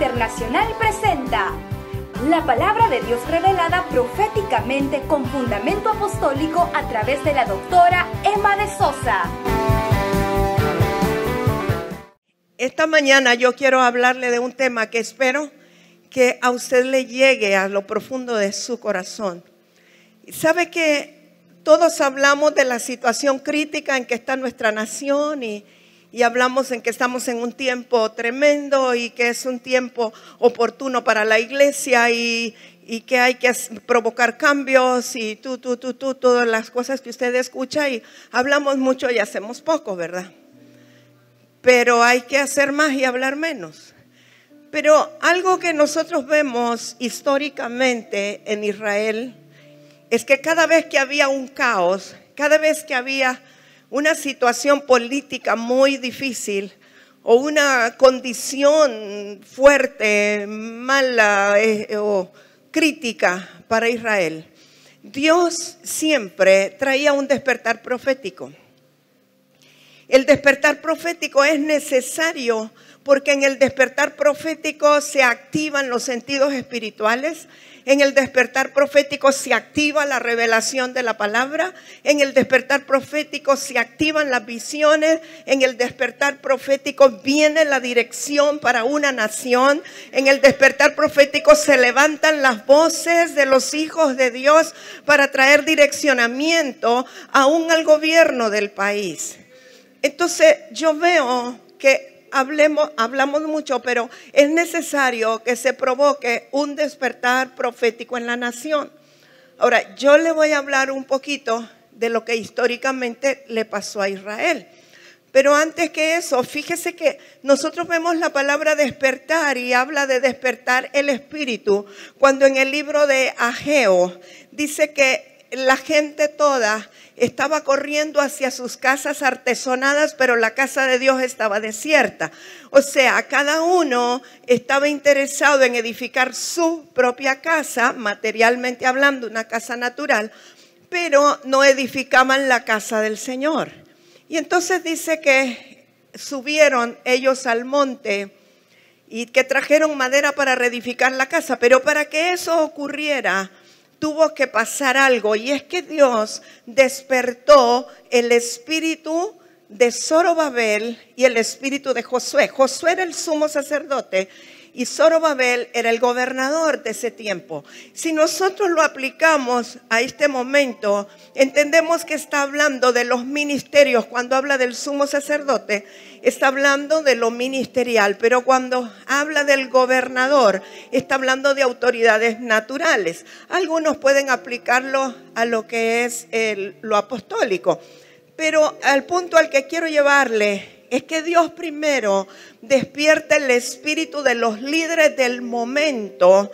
Internacional presenta la palabra de Dios revelada proféticamente con fundamento apostólico a través de la doctora Emma de Sosa. Esta mañana yo quiero hablarle de un tema que espero que a usted le llegue a lo profundo de su corazón. ¿Sabe que todos hablamos de la situación crítica en que está nuestra nación y, y hablamos en que estamos en un tiempo tremendo y que es un tiempo oportuno para la iglesia y, que hay que provocar cambios y tú, tú, tú, tú, todas las cosas que usted escucha y hablamos mucho y hacemos poco, ¿verdad? Pero hay que hacer más y hablar menos. Pero algo que nosotros vemos históricamente en Israel es que cada vez que había un caos, cada vez que había una situación política muy difícil o una condición fuerte, mala eh, o crítica para Israel, Dios siempre traía un despertar profético. El despertar profético es necesario porque en el despertar profético se activan los sentidos espirituales, en el despertar profético se activa la revelación de la palabra. En el despertar profético se activan las visiones. En el despertar profético viene la dirección para una nación. En el despertar profético se levantan las voces de los hijos de Dios para traer direccionamiento aún al gobierno del país. Entonces yo veo que hablemos, hablamos mucho, pero es necesario que se provoque un despertar profético en la nación. Ahora, yo le voy a hablar un poquito de lo que históricamente le pasó a Israel. Pero antes que eso, fíjese que nosotros vemos la palabra despertar y habla de despertar el espíritu, cuando en el libro de Ageo dice que la gente toda estaba corriendo hacia sus casas artesonadas, pero la casa de Dios estaba desierta. O sea, cada uno estaba interesado en edificar su propia casa, materialmente hablando, una casa natural, pero no edificaban la casa del Señor. Y entonces dice que subieron ellos al monte y que trajeron madera para reedificar la casa, pero para que eso ocurriera, tuvo que pasar algo y es que Dios despertó el espíritu de Zorobabel y el espíritu de Josué. Josué era el sumo sacerdote y Zorobabel era el gobernador de ese tiempo. Si nosotros lo aplicamos a este momento, entendemos que está hablando de los ministerios. Cuando habla del sumo sacerdote, está hablando de lo ministerial, pero cuando habla del gobernador, está hablando de autoridades naturales. Algunos pueden aplicarlo a lo que es lo apostólico, pero al punto al que quiero llevarle es que Dios primero despierta el espíritu de los líderes del momento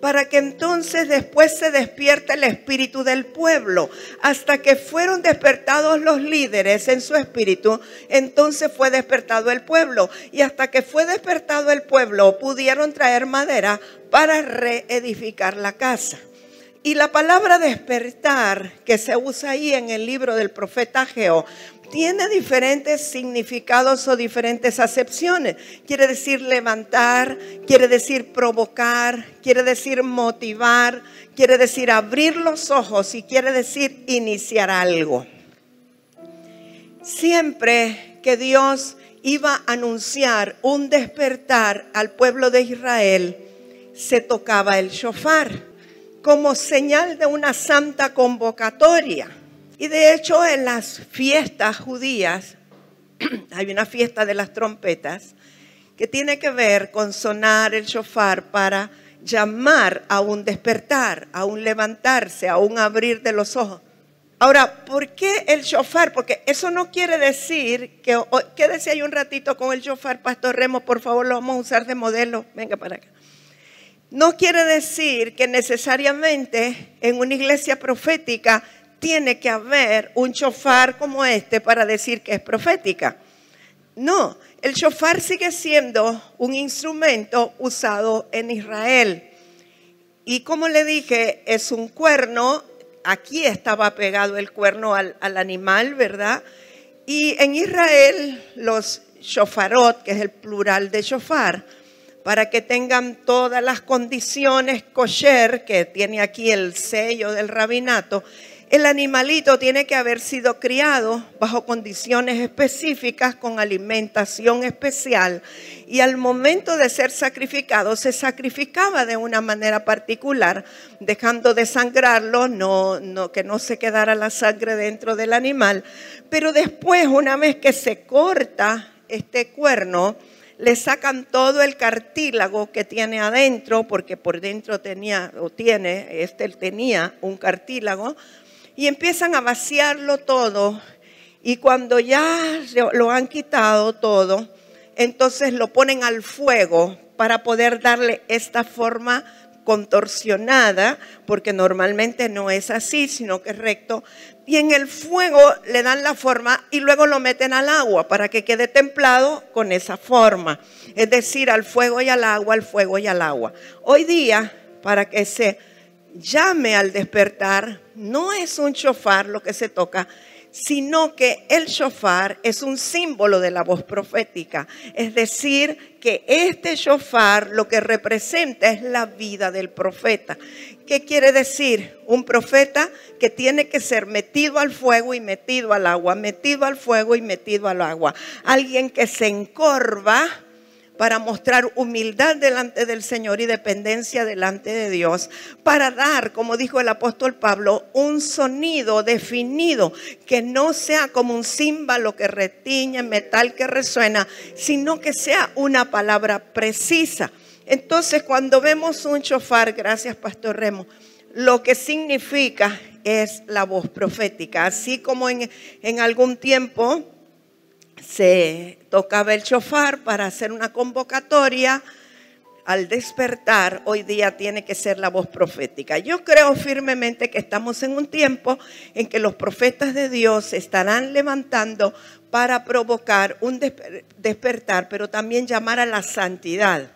para que entonces después se despierte el espíritu del pueblo. Hasta que fueron despertados los líderes en su espíritu, entonces fue despertado el pueblo. Y hasta que fue despertado el pueblo, pudieron traer madera para reedificar la casa. Y la palabra despertar que se usa ahí en el libro del profeta Geo tiene diferentes significados o diferentes acepciones. Quiere decir levantar, quiere decir provocar, quiere decir motivar, quiere decir abrir los ojos y quiere decir iniciar algo. Siempre que Dios iba a anunciar un despertar al pueblo de Israel, se tocaba el shofar como señal de una santa convocatoria. Y de hecho en las fiestas judías hay una fiesta de las trompetas que tiene que ver con sonar el shofar para llamar a un despertar, a un levantarse, a un abrir de los ojos. Ahora, ¿por qué el shofar? Porque eso no quiere decir que, quédese ahí un ratito con el shofar, Pastor Remo, por favor, lo vamos a usar de modelo. Venga para acá. No quiere decir que necesariamente en una iglesia profética tiene que haber un chofar como este para decir que es profética. No, el chofar sigue siendo un instrumento usado en Israel. Y como le dije, es un cuerno, aquí estaba pegado el cuerno al, al animal, ¿verdad? Y en Israel los shofarot, que es el plural de shofar, para que tengan todas las condiciones kosher, que tiene aquí el sello del rabinato, el animalito tiene que haber sido criado bajo condiciones específicas, con alimentación especial, y al momento de ser sacrificado se sacrificaba de una manera particular, dejando de sangrarlo, no, que no se quedara la sangre dentro del animal. Pero después, una vez que se corta este cuerno, le sacan todo el cartílago que tiene adentro, porque por dentro tenía o tiene, este tenía un cartílago, y empiezan a vaciarlo todo. Y cuando ya lo han quitado todo, entonces lo ponen al fuego para poder darle esta forma contorsionada, porque normalmente no es así, sino que es recto. Y en el fuego le dan la forma y luego lo meten al agua para que quede templado con esa forma. Es decir, al fuego y al agua, al fuego y al agua. Hoy día, para que se llame al despertar, no es un shofar lo que se toca, sino que el shofar es un símbolo de la voz profética. Es decir, que este shofar lo que representa es la vida del profeta. ¿Qué quiere decir? Un profeta que tiene que ser metido al fuego y metido al agua, metido al fuego y metido al agua. Alguien que se encorva para mostrar humildad delante del Señor y dependencia delante de Dios, para dar, como dijo el apóstol Pablo, un sonido definido, que no sea como un címbalo que retiñe, metal que resuena, sino que sea una palabra precisa. Entonces, cuando vemos un chofar, gracias Pastor Remo, lo que significa es la voz profética, así como en, en algún tiempo se tocaba el chofar para hacer una convocatoria. Al despertar, hoy día tiene que ser la voz profética. Yo creo firmemente que estamos en un tiempo en que los profetas de Dios estarán levantando para provocar un despertar, pero también llamar a la santidad.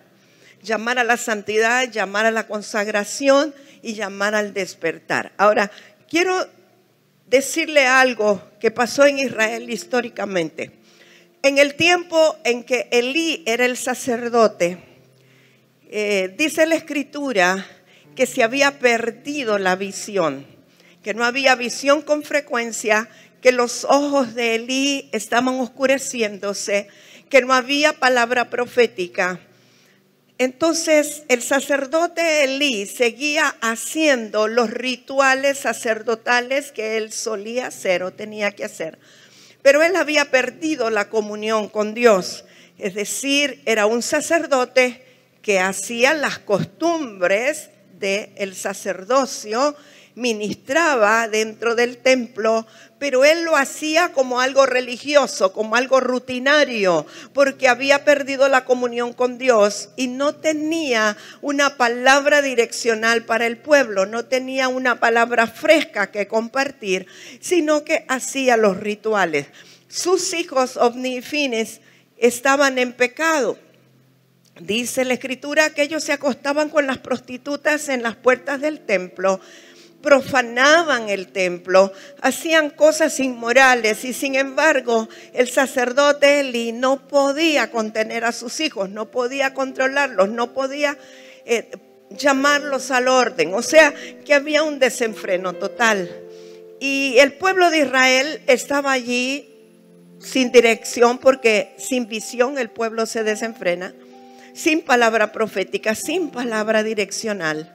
Llamar a la santidad, llamar a la consagración y llamar al despertar. Ahora, quiero decirle algo que pasó en Israel históricamente. En el tiempo en que Elí era el sacerdote, eh, dice la escritura que se había perdido la visión, que no había visión con frecuencia, que los ojos de Elí estaban oscureciéndose, que no había palabra profética. Entonces el sacerdote Elí seguía haciendo los rituales sacerdotales que él solía hacer o tenía que hacer pero él había perdido la comunión con Dios. Es decir, era un sacerdote que hacía las costumbres del sacerdocio, ministraba dentro del templo, pero él lo hacía como algo religioso, como algo rutinario, porque había perdido la comunión con Dios y no tenía una palabra direccional para el pueblo, no tenía una palabra fresca que compartir, sino que hacía los rituales. Sus hijos omnifines estaban en pecado. Dice la escritura que ellos se acostaban con las prostitutas en las puertas del templo profanaban el templo, hacían cosas inmorales y sin embargo el sacerdote Eli no podía contener a sus hijos, no podía controlarlos, no podía eh, llamarlos al orden. O sea que había un desenfreno total. Y el pueblo de Israel estaba allí sin dirección porque sin visión el pueblo se desenfrena, sin palabra profética, sin palabra direccional.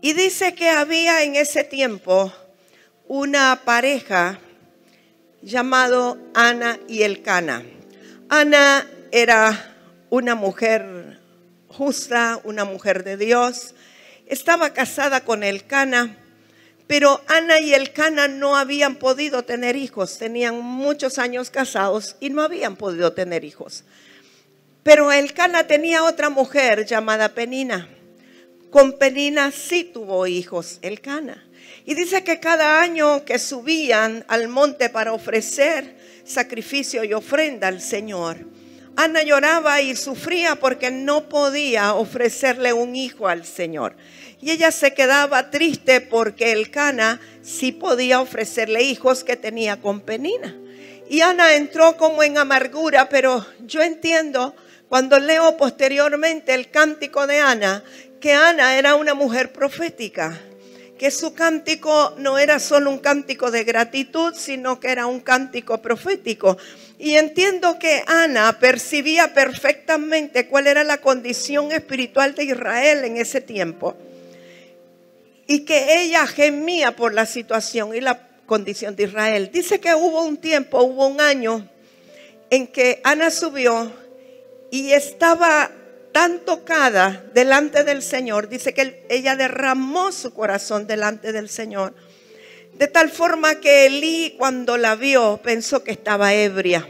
Y dice que había en ese tiempo una pareja llamado Ana y Elcana. Ana era una mujer justa, una mujer de Dios. Estaba casada con Elcana, pero Ana y Elcana no habían podido tener hijos. Tenían muchos años casados y no habían podido tener hijos. Pero Elcana tenía otra mujer llamada Penina. Con Penina sí tuvo hijos, el Cana. Y dice que cada año que subían al monte para ofrecer sacrificio y ofrenda al Señor, Ana lloraba y sufría porque no podía ofrecerle un hijo al Señor. Y ella se quedaba triste porque el Cana sí podía ofrecerle hijos que tenía con Penina. Y Ana entró como en amargura, pero yo entiendo cuando leo posteriormente el cántico de Ana, que Ana era una mujer profética, que su cántico no era solo un cántico de gratitud, sino que era un cántico profético. Y entiendo que Ana percibía perfectamente cuál era la condición espiritual de Israel en ese tiempo. Y que ella gemía por la situación y la condición de Israel. Dice que hubo un tiempo, hubo un año en que Ana subió y estaba tan tocada delante del Señor. Dice que ella derramó su corazón delante del Señor. De tal forma que Elí cuando la vio pensó que estaba ebria.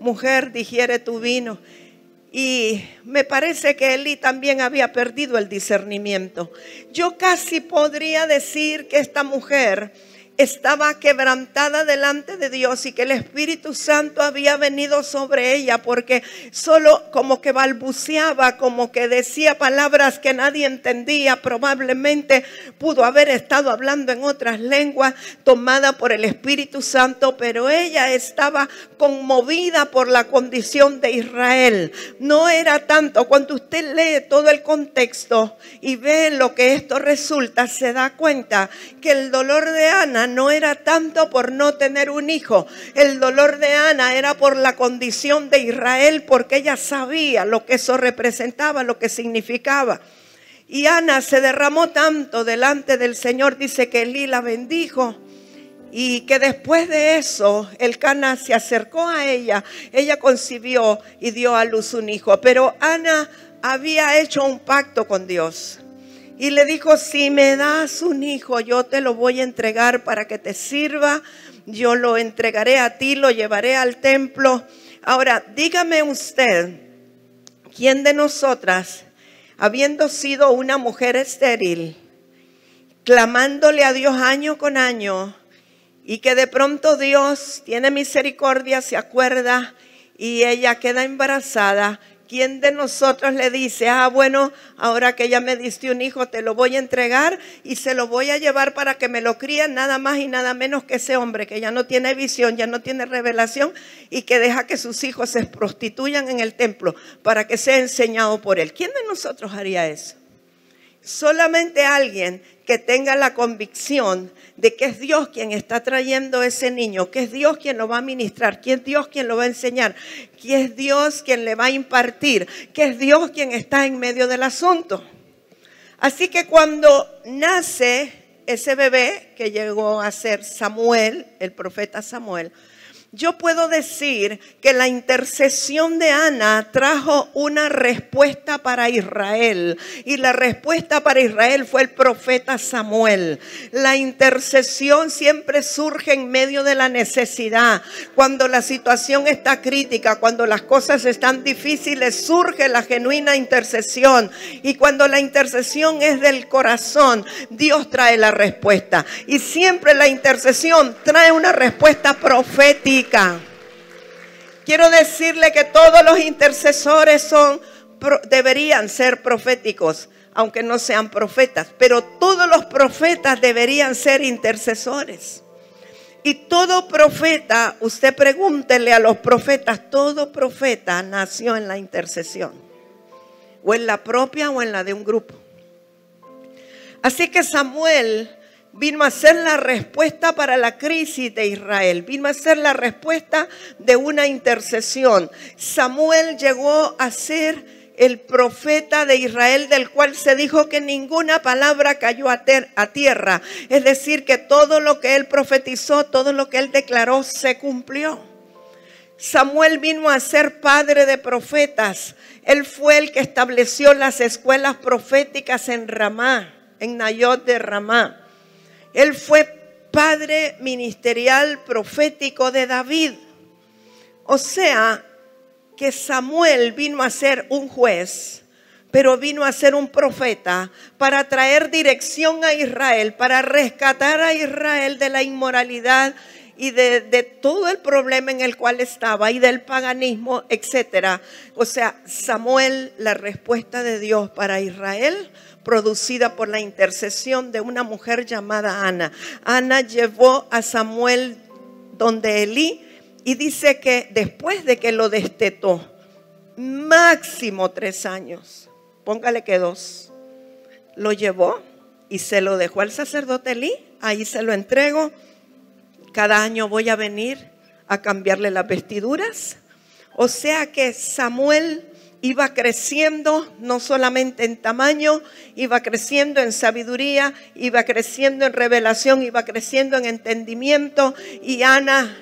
Mujer, digiere tu vino. Y me parece que Elí también había perdido el discernimiento. Yo casi podría decir que esta mujer estaba quebrantada delante de Dios y que el Espíritu Santo había venido sobre ella porque solo como que balbuceaba, como que decía palabras que nadie entendía, probablemente pudo haber estado hablando en otras lenguas tomada por el Espíritu Santo, pero ella estaba conmovida por la condición de Israel. No era tanto, cuando usted lee todo el contexto y ve lo que esto resulta, se da cuenta que el dolor de Ana no era tanto por no tener un hijo. El dolor de Ana era por la condición de Israel, porque ella sabía lo que eso representaba, lo que significaba. Y Ana se derramó tanto delante del Señor, dice que Elí la bendijo. Y que después de eso, el Cana se acercó a ella, ella concibió y dio a luz un hijo. Pero Ana había hecho un pacto con Dios. Y le dijo, si me das un hijo, yo te lo voy a entregar para que te sirva. Yo lo entregaré a ti, lo llevaré al templo. Ahora, dígame usted, ¿quién de nosotras, habiendo sido una mujer estéril, clamándole a Dios año con año, y que de pronto Dios tiene misericordia, se acuerda, y ella queda embarazada, ¿Quién de nosotros le dice, ah, bueno, ahora que ya me diste un hijo, te lo voy a entregar y se lo voy a llevar para que me lo críen nada más y nada menos que ese hombre que ya no tiene visión, ya no tiene revelación y que deja que sus hijos se prostituyan en el templo para que sea enseñado por él? ¿Quién de nosotros haría eso? Solamente alguien que tenga la convicción de que es Dios quien está trayendo ese niño, que es Dios quien lo va a ministrar, que es Dios quien lo va a enseñar, que es Dios quien le va a impartir, que es Dios quien está en medio del asunto. Así que cuando nace ese bebé que llegó a ser Samuel, el profeta Samuel, yo puedo decir que la intercesión de Ana trajo una respuesta para Israel. Y la respuesta para Israel fue el profeta Samuel. La intercesión siempre surge en medio de la necesidad. Cuando la situación está crítica, cuando las cosas están difíciles, surge la genuina intercesión. Y cuando la intercesión es del corazón, Dios trae la respuesta. Y siempre la intercesión trae una respuesta profética Quiero decirle que todos los intercesores son, deberían ser proféticos, aunque no sean profetas, pero todos los profetas deberían ser intercesores. Y todo profeta, usted pregúntele a los profetas, todo profeta nació en la intercesión, o en la propia o en la de un grupo. Así que Samuel vino a ser la respuesta para la crisis de Israel, vino a ser la respuesta de una intercesión. Samuel llegó a ser el profeta de Israel del cual se dijo que ninguna palabra cayó a, a, tierra. Es decir, que todo lo que él profetizó, todo lo que él declaró se cumplió. Samuel vino a ser padre de profetas. Él fue el que estableció las escuelas proféticas en Ramá, en Nayot de Ramá. Él fue padre ministerial profético de David. O sea, que Samuel vino a ser un juez, pero vino a ser un profeta para traer dirección a Israel, para rescatar a Israel de la inmoralidad y de, todo el problema en el cual estaba y del paganismo, etc. O sea, Samuel, la respuesta de Dios para Israel producida por la intercesión de una mujer llamada Ana. Ana llevó a Samuel donde Elí Y dice que después de que lo destetó, máximo tres años, póngale que dos, lo llevó y se lo dejó al sacerdote Elí, ahí se lo entrego. Cada año voy a venir a cambiarle las vestiduras. O sea que Samuel iba creciendo no solamente en tamaño, iba creciendo en sabiduría, iba creciendo en revelación, iba creciendo en entendimiento. Y Ana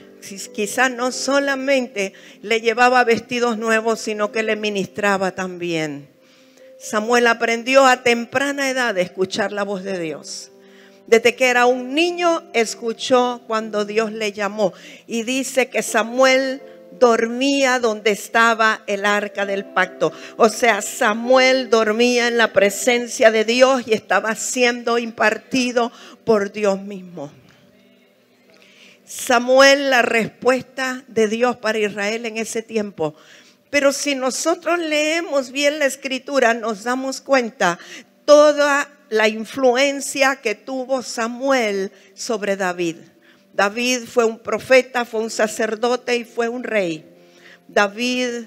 quizás no solamente le llevaba vestidos nuevos, sino que le ministraba también. Samuel aprendió a temprana edad a escuchar la voz de Dios. Desde que era un niño, escuchó cuando Dios le llamó. Y dice que Samuel dormía donde estaba el arca del pacto. O sea, Samuel dormía en la presencia de Dios y estaba siendo impartido por Dios mismo. Samuel, la respuesta de Dios para Israel en ese tiempo. Pero si nosotros leemos bien la escritura, nos damos cuenta toda la influencia que tuvo Samuel sobre David. David fue un profeta, fue un sacerdote y fue un rey. David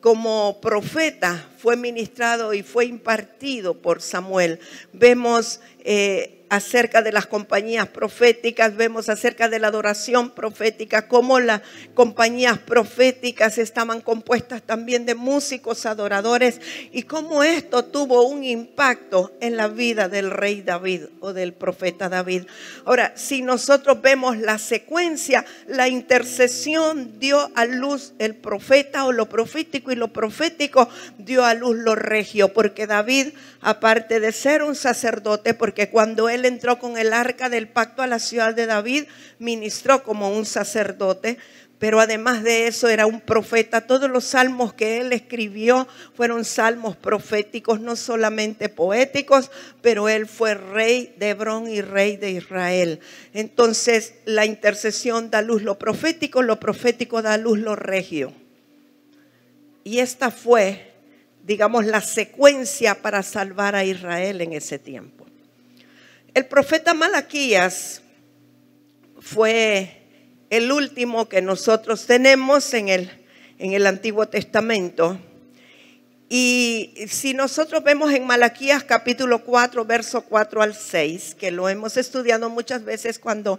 como profeta fue ministrado y fue impartido por Samuel. Vemos eh, acerca de las compañías proféticas, vemos acerca de la adoración profética, cómo las compañías proféticas estaban compuestas también de músicos adoradores y cómo esto tuvo un impacto en la vida del rey David o del profeta David. Ahora, si nosotros vemos la secuencia, la intercesión dio a luz el profeta o lo profético y lo profético dio a luz lo regio, porque David, aparte de ser un sacerdote, porque cuando él él entró con el arca del pacto a la ciudad de David, ministró como un sacerdote, pero además de eso era un profeta. Todos los salmos que él escribió fueron salmos proféticos, no solamente poéticos, pero él fue rey de Hebrón y rey de Israel. Entonces la intercesión da luz lo profético, lo profético da luz lo regio. Y esta fue, digamos, la secuencia para salvar a Israel en ese tiempo. El profeta Malaquías fue el último que nosotros tenemos en el, en el Antiguo Testamento. Y si nosotros vemos en Malaquías capítulo 4, verso 4 al 6, que lo hemos estudiado muchas veces cuando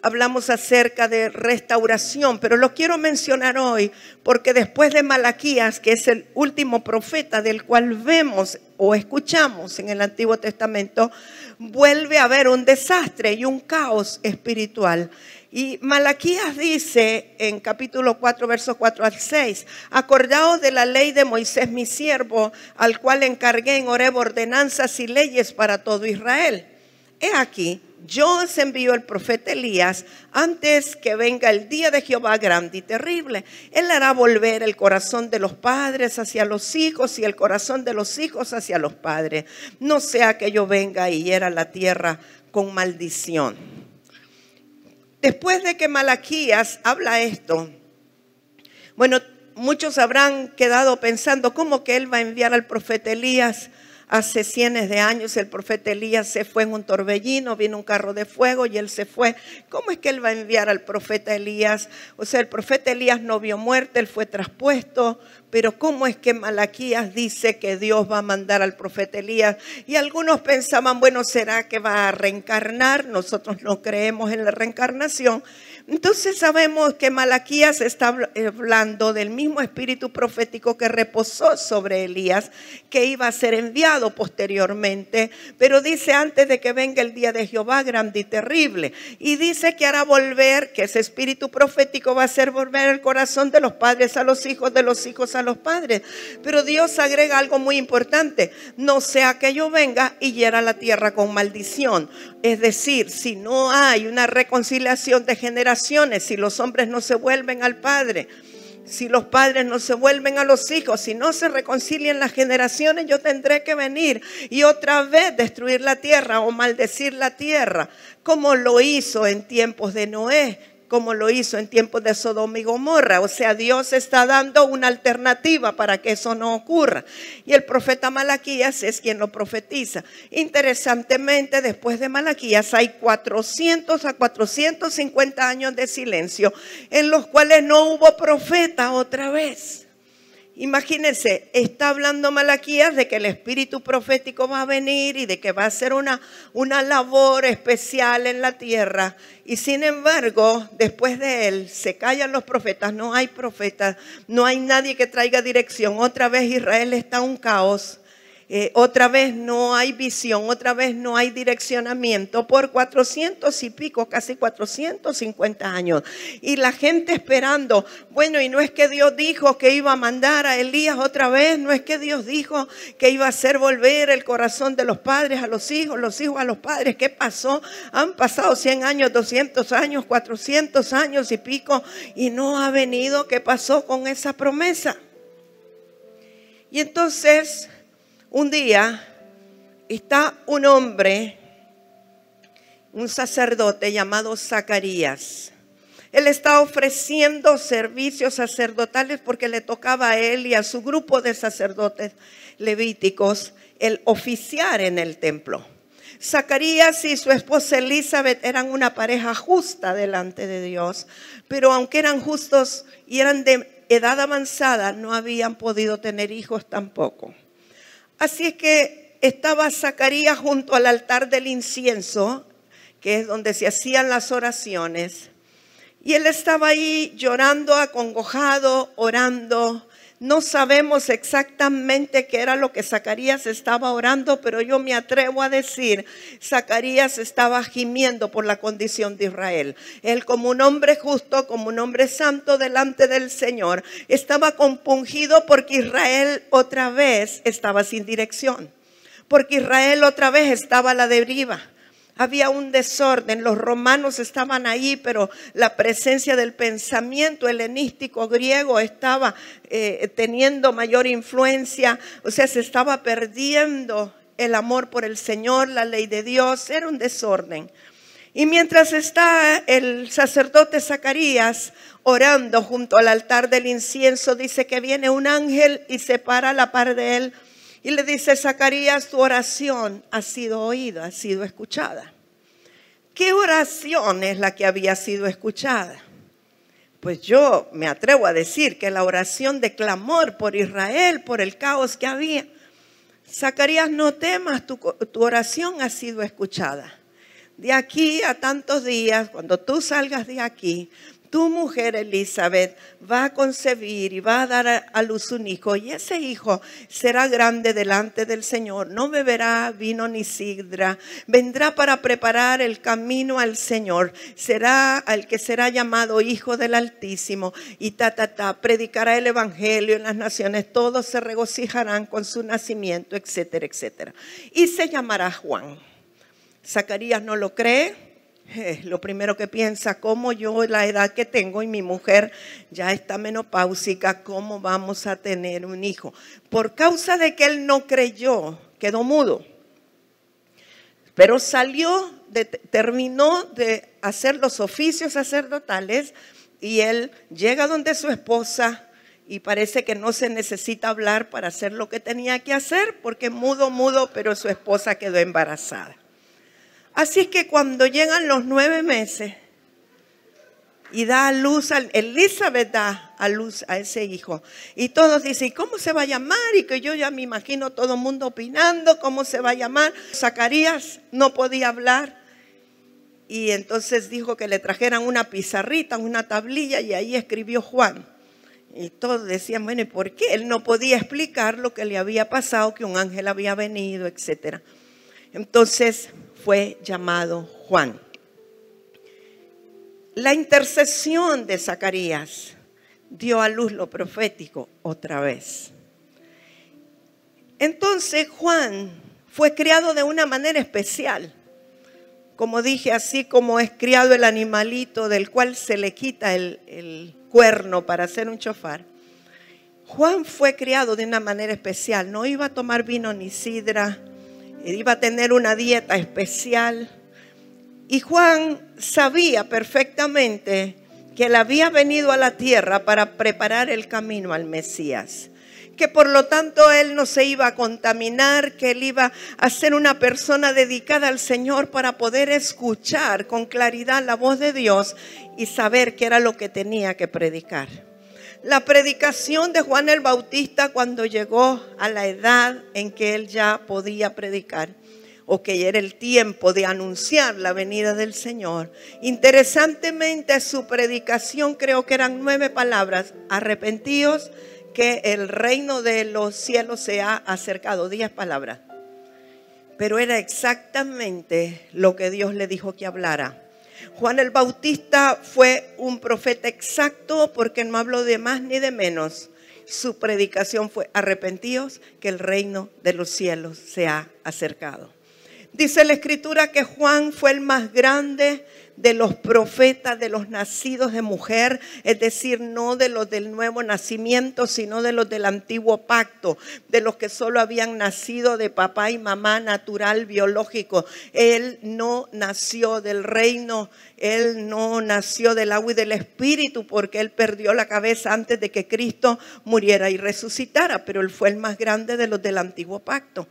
hablamos acerca de restauración, pero lo quiero mencionar hoy porque después de Malaquías, que es el último profeta del cual vemos o escuchamos en el Antiguo Testamento, vuelve a haber un desastre y un caos espiritual. Y Malaquías dice en capítulo 4, versos 4 al 6, acordaos de la ley de Moisés mi siervo, al cual encargué en Oreb ordenanzas y leyes para todo Israel. He aquí, yo os envío el profeta Elías antes que venga el día de Jehová grande y terrible. Él hará volver el corazón de los padres hacia los hijos y el corazón de los hijos hacia los padres. No sea que yo venga y hiera la tierra con maldición. Después de que Malaquías habla esto, bueno, muchos habrán quedado pensando cómo que él va a enviar al profeta Elías hace cientos de años el profeta Elías se fue en un torbellino, vino un carro de fuego y él se fue. ¿Cómo es que él va a enviar al profeta Elías? O sea, el profeta Elías no vio muerte, él fue traspuesto, pero ¿cómo es que Malaquías dice que Dios va a mandar al profeta Elías? Y algunos pensaban, bueno, ¿será que va a reencarnar? Nosotros no creemos en la reencarnación. Entonces sabemos que Malaquías está hablando del mismo espíritu profético que reposó sobre Elías, que iba a ser enviado posteriormente, pero dice antes de que venga el día de Jehová grande y terrible. Y dice que hará volver, que ese espíritu profético va a hacer volver el corazón de los padres a los hijos, de los hijos a los padres. Pero Dios agrega algo muy importante, no sea que yo venga y hiera la tierra con maldición. Es decir, si no hay una reconciliación de generaciones, si los hombres no se vuelven al Padre, si los padres no se vuelven a los hijos, si no se reconcilian las generaciones, yo tendré que venir y otra vez destruir la tierra o maldecir la tierra, como lo hizo en tiempos de Noé, como lo hizo en tiempos de Sodoma y Gomorra. O sea, Dios está dando una alternativa para que eso no ocurra. Y el profeta Malaquías es quien lo profetiza. Interesantemente, después de Malaquías hay 400 a 450 años de silencio en los cuales no hubo profeta otra vez. Imagínense, está hablando Malaquías de que el espíritu profético va a venir y de que va a ser una, una labor especial en la tierra. Y sin embargo, después de él, se callan los profetas, no hay profetas, no hay nadie que traiga dirección. Otra vez Israel está un caos. Eh, otra vez no hay visión, otra vez no hay direccionamiento por 400 y pico, casi 450 años. Y la gente esperando, bueno, y no es que Dios dijo que iba a mandar a Elías otra vez, no es que Dios dijo que iba a hacer volver el corazón de los padres a los hijos, los hijos a los padres. ¿Qué pasó? Han pasado 100 años, 200 años, 400 años y pico y no ha venido. ¿Qué pasó con esa promesa? Y entonces un día está un hombre, un sacerdote llamado Zacarías. Él está ofreciendo servicios sacerdotales porque le tocaba a él y a su grupo de sacerdotes levíticos el oficiar en el templo. Zacarías y su esposa Elizabeth eran una pareja justa delante de Dios, pero aunque eran justos y eran de edad avanzada, no habían podido tener hijos tampoco. Así es que estaba Zacarías junto al altar del incienso, que es donde se hacían las oraciones. Y él estaba ahí llorando, acongojado, orando, no sabemos exactamente qué era lo que Zacarías estaba orando, pero yo me atrevo a decir, Zacarías estaba gimiendo por la condición de Israel. Él como un hombre justo, como un hombre santo delante del Señor, estaba compungido porque Israel otra vez estaba sin dirección, porque Israel otra vez estaba a la deriva había un desorden, los romanos estaban ahí, pero la presencia del pensamiento helenístico griego estaba eh, teniendo mayor influencia, o sea, se estaba perdiendo el amor por el Señor, la ley de Dios, era un desorden. Y mientras está el sacerdote Zacarías orando junto al altar del incienso, dice que viene un ángel y se para a la par de él y le dice, Zacarías, tu oración ha sido oída, ha sido escuchada. ¿Qué oración es la que había sido escuchada? Pues yo me atrevo a decir que la oración de clamor por Israel, por el caos que había. Zacarías, no temas, tu, tu oración ha sido escuchada. De aquí a tantos días, cuando tú salgas de aquí, tu mujer Elizabeth va a concebir y va a dar a luz un hijo y ese hijo será grande delante del Señor, no beberá vino ni sidra, vendrá para preparar el camino al Señor, será al que será llamado hijo del Altísimo. Y ta ta ta, predicará el evangelio en las naciones, todos se regocijarán con su nacimiento, etcétera, etcétera. Y se llamará Juan. Zacarías no lo cree, eh, lo primero que piensa, como yo, la edad que tengo y mi mujer ya está menopáusica, ¿cómo vamos a tener un hijo? Por causa de que él no creyó, quedó mudo. Pero salió, terminó de hacer los oficios sacerdotales y él llega donde su esposa y parece que no se necesita hablar para hacer lo que tenía que hacer porque mudo, mudo, pero su esposa quedó embarazada. Así es que cuando llegan los nueve meses y da a luz, a, Elizabeth da a luz a ese hijo. Y todos dicen, ¿cómo se va a llamar? Y que yo ya me imagino todo el mundo opinando, ¿cómo se va a llamar? Zacarías no podía hablar. Y entonces dijo que le trajeran una pizarrita, una tablilla, y ahí escribió Juan. Y todos decían, bueno, ¿y por qué? Él no podía explicar lo que le había pasado, que un ángel había venido, etc. Entonces fue llamado Juan. La intercesión de Zacarías dio a luz lo profético otra vez. Entonces Juan fue criado de una manera especial. Como dije, así como es criado el animalito del cual se le quita el, cuerno para hacer un chofar. Juan fue criado de una manera especial. No iba a tomar vino ni sidra, iba a tener una dieta especial. Y Juan sabía perfectamente que él había venido a la tierra para preparar el camino al Mesías que por lo tanto él no se iba a contaminar, que él iba a ser una persona dedicada al Señor para poder escuchar con claridad la voz de Dios y saber qué era lo que tenía que predicar. La predicación de Juan el Bautista cuando llegó a la edad en que él ya podía predicar o que era el tiempo de anunciar la venida del Señor. Interesantemente su predicación creo que eran nueve palabras, arrepentíos, que el reino de los cielos se ha acercado. Diez palabras. Pero era exactamente lo que Dios le dijo que hablara. Juan el Bautista fue un profeta exacto porque no habló de más ni de menos. Su predicación fue arrepentidos que el reino de los cielos se ha acercado. Dice la escritura que Juan fue el más grande de los profetas, de los nacidos de mujer, es decir, no de los del nuevo nacimiento, sino de los del antiguo pacto, de los que solo habían nacido de papá y mamá natural, biológico. Él no nació del reino, él no nació del agua y del espíritu, porque él perdió la cabeza antes de que Cristo muriera y resucitara, pero él fue el más grande de los del antiguo pacto.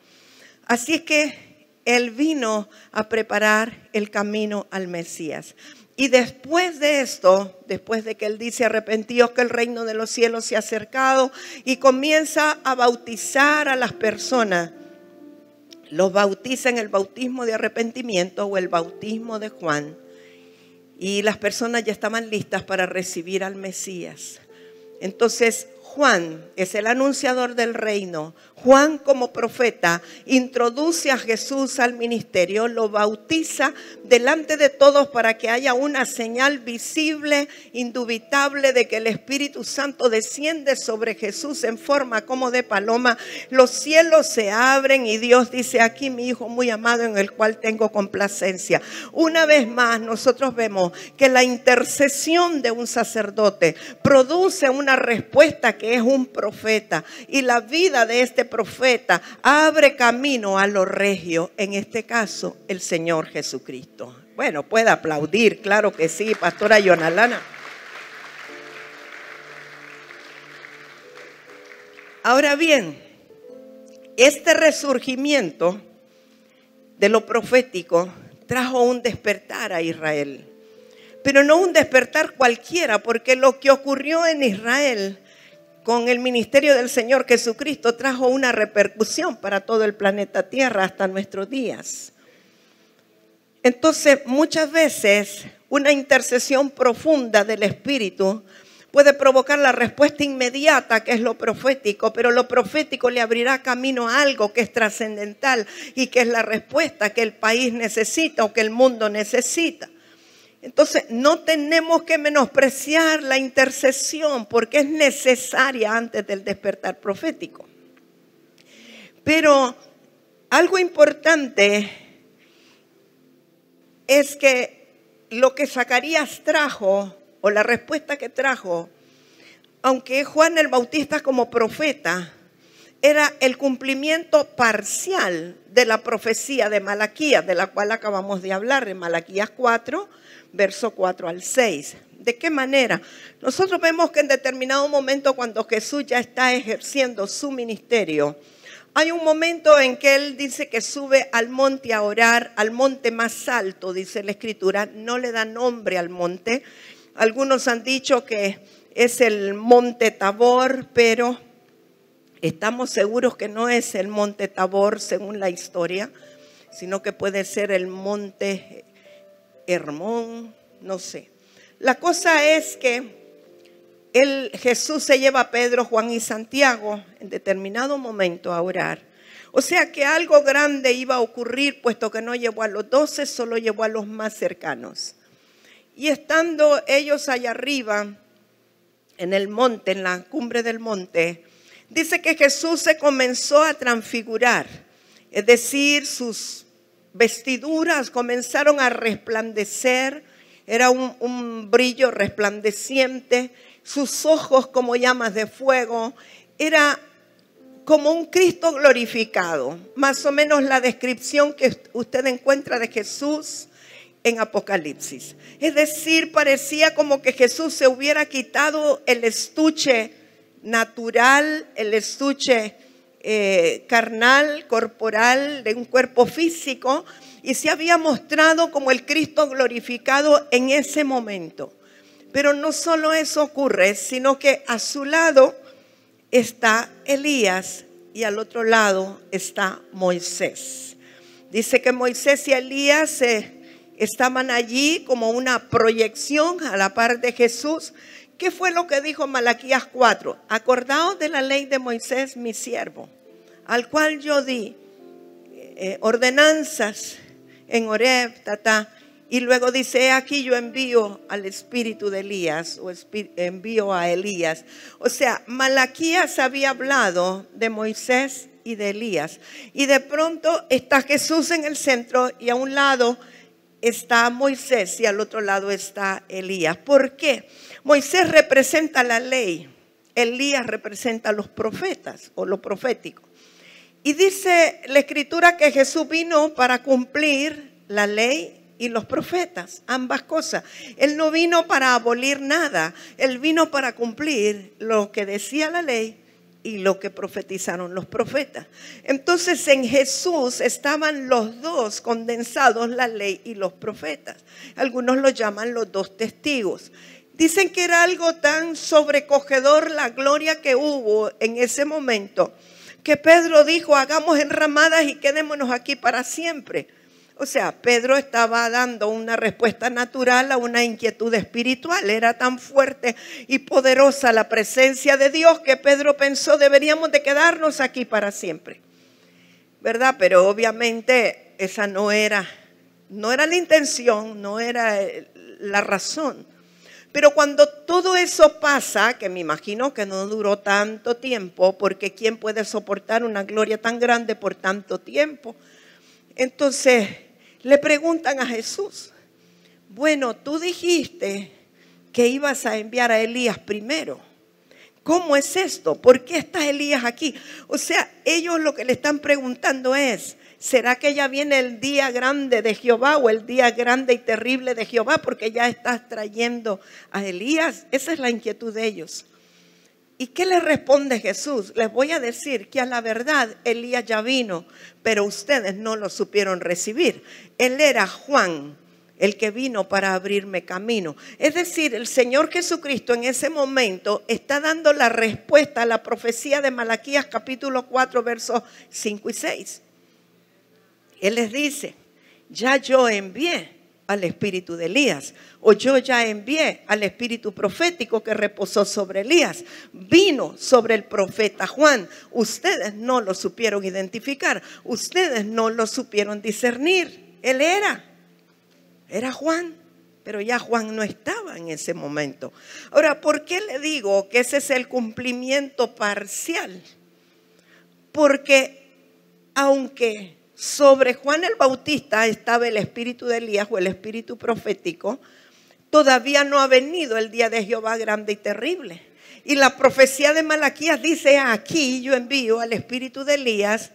Así es que él vino a preparar el camino al Mesías. Y después de esto, después de que Él dice arrepentidos que el reino de los cielos se ha acercado y comienza a bautizar a las personas, los bautiza en el bautismo de arrepentimiento o el bautismo de Juan. Y las personas ya estaban listas para recibir al Mesías. Entonces Juan es el anunciador del reino. Juan como profeta introduce a Jesús al ministerio, lo bautiza delante de todos para que haya una señal visible, indubitable de que el Espíritu Santo desciende sobre Jesús en forma como de paloma. Los cielos se abren y Dios dice, aquí mi Hijo muy amado en el cual tengo complacencia. Una vez más nosotros vemos que la intercesión de un sacerdote produce una respuesta que es un profeta. Y la vida de este profeta abre camino a lo regio, en este caso el Señor Jesucristo. Bueno, puede aplaudir, claro que sí, pastora Yonalana. Ahora bien, este resurgimiento de lo profético trajo un despertar a Israel. Pero no un despertar cualquiera, porque lo que ocurrió en Israel con el ministerio del Señor Jesucristo trajo una repercusión para todo el planeta Tierra hasta nuestros días. Entonces, muchas veces una intercesión profunda del Espíritu puede provocar la respuesta inmediata, que es lo profético, pero lo profético le abrirá camino a algo que es trascendental y que es la respuesta que el país necesita o que el mundo necesita. Entonces, no tenemos que menospreciar la intercesión porque es necesaria antes del despertar profético. Pero algo importante es que lo que Zacarías trajo, o la respuesta que trajo, aunque Juan el Bautista como profeta, era el cumplimiento parcial de la profecía de Malaquías, de la cual acabamos de hablar en Malaquías 4, verso 4 al 6. ¿De qué manera? Nosotros vemos que en determinado momento cuando Jesús ya está ejerciendo su ministerio, hay un momento en que él dice que sube al monte a orar, al monte más alto, dice la escritura, no le da nombre al monte. Algunos han dicho que es el monte Tabor, pero estamos seguros que no es el monte Tabor según la historia, sino que puede ser el monte Hermón, no sé. La cosa es que el, Jesús se lleva a Pedro, Juan y Santiago en determinado momento a orar. O sea que algo grande iba a ocurrir, puesto que no llevó a los doce, solo llevó a los más cercanos. Y estando ellos allá arriba, en el monte, en la cumbre del monte, dice que Jesús se comenzó a transfigurar, es decir, sus vestiduras comenzaron a resplandecer, era un, brillo resplandeciente, sus ojos como llamas de fuego, era como un Cristo glorificado. Más o menos la descripción que usted encuentra de Jesús en Apocalipsis. Es decir, parecía como que Jesús se hubiera quitado el estuche natural, el estuche eh, carnal, corporal, de un cuerpo físico, y se había mostrado como el Cristo glorificado en ese momento. Pero no solo eso ocurre, sino que a su lado está Elías y al otro lado está Moisés. Dice que Moisés y Elías estaban allí como una proyección a la par de Jesús. ¿Qué fue lo que dijo Malaquías 4? Acordaos de la ley de Moisés, mi siervo, al cual yo di eh, ordenanzas en Oreb, y luego dice, aquí yo envío al espíritu de Elías o envío a Elías. O sea, Malaquías había hablado de Moisés y de Elías. Y de pronto está Jesús en el centro y a un lado está Moisés y al otro lado está Elías. ¿Por qué? Moisés representa la ley, Elías representa los profetas o lo profético. Y dice la escritura que Jesús vino para cumplir la ley y los profetas, ambas cosas. Él no vino para abolir nada, él vino para cumplir lo que decía la ley y lo que profetizaron los profetas. Entonces en Jesús estaban los dos condensados, la ley y los profetas. Algunos lo llaman los dos testigos. Dicen que era algo tan sobrecogedor la gloria que hubo en ese momento, que Pedro dijo, hagamos enramadas y quedémonos aquí para siempre. O sea, Pedro estaba dando una respuesta natural a una inquietud espiritual. Era tan fuerte y poderosa la presencia de Dios que Pedro pensó deberíamos de quedarnos aquí para siempre. ¿Verdad? Pero obviamente esa no era, no era la intención, no era eh, la razón. Pero cuando todo eso pasa, que me imagino que no duró tanto tiempo, porque ¿quién puede soportar una gloria tan grande por tanto tiempo? Entonces le preguntan a Jesús, bueno, tú dijiste que ibas a enviar a Elías primero. ¿Cómo es esto? ¿Por qué está Elías aquí? O sea, ellos lo que le están preguntando es, ¿será que ya viene el día grande de Jehová o el día grande y terrible de Jehová porque ya estás trayendo a Elías? Esa es la inquietud de ellos. ¿Y qué le responde Jesús? Les voy a decir que a la verdad Elías ya vino, pero ustedes no lo supieron recibir. Él era Juan, el que vino para abrirme camino. Es decir, el Señor Jesucristo en ese momento está dando la respuesta a la profecía de Malaquías capítulo 4, versos 5 y 6. Él les dice, ya yo envié al espíritu de Elías. O yo ya envié al espíritu profético que reposó sobre Elías. Vino sobre el profeta Juan. Ustedes no lo supieron identificar. Ustedes no lo supieron discernir. Él era. Era Juan. Pero ya Juan no estaba en ese momento. Ahora, ¿por qué le digo que ese es el cumplimiento parcial? Porque aunque sobre Juan el Bautista estaba el espíritu de Elías o el espíritu profético, todavía no ha venido el día de Jehová grande y terrible. Y la profecía de Malaquías dice, aquí yo envío al espíritu de Elías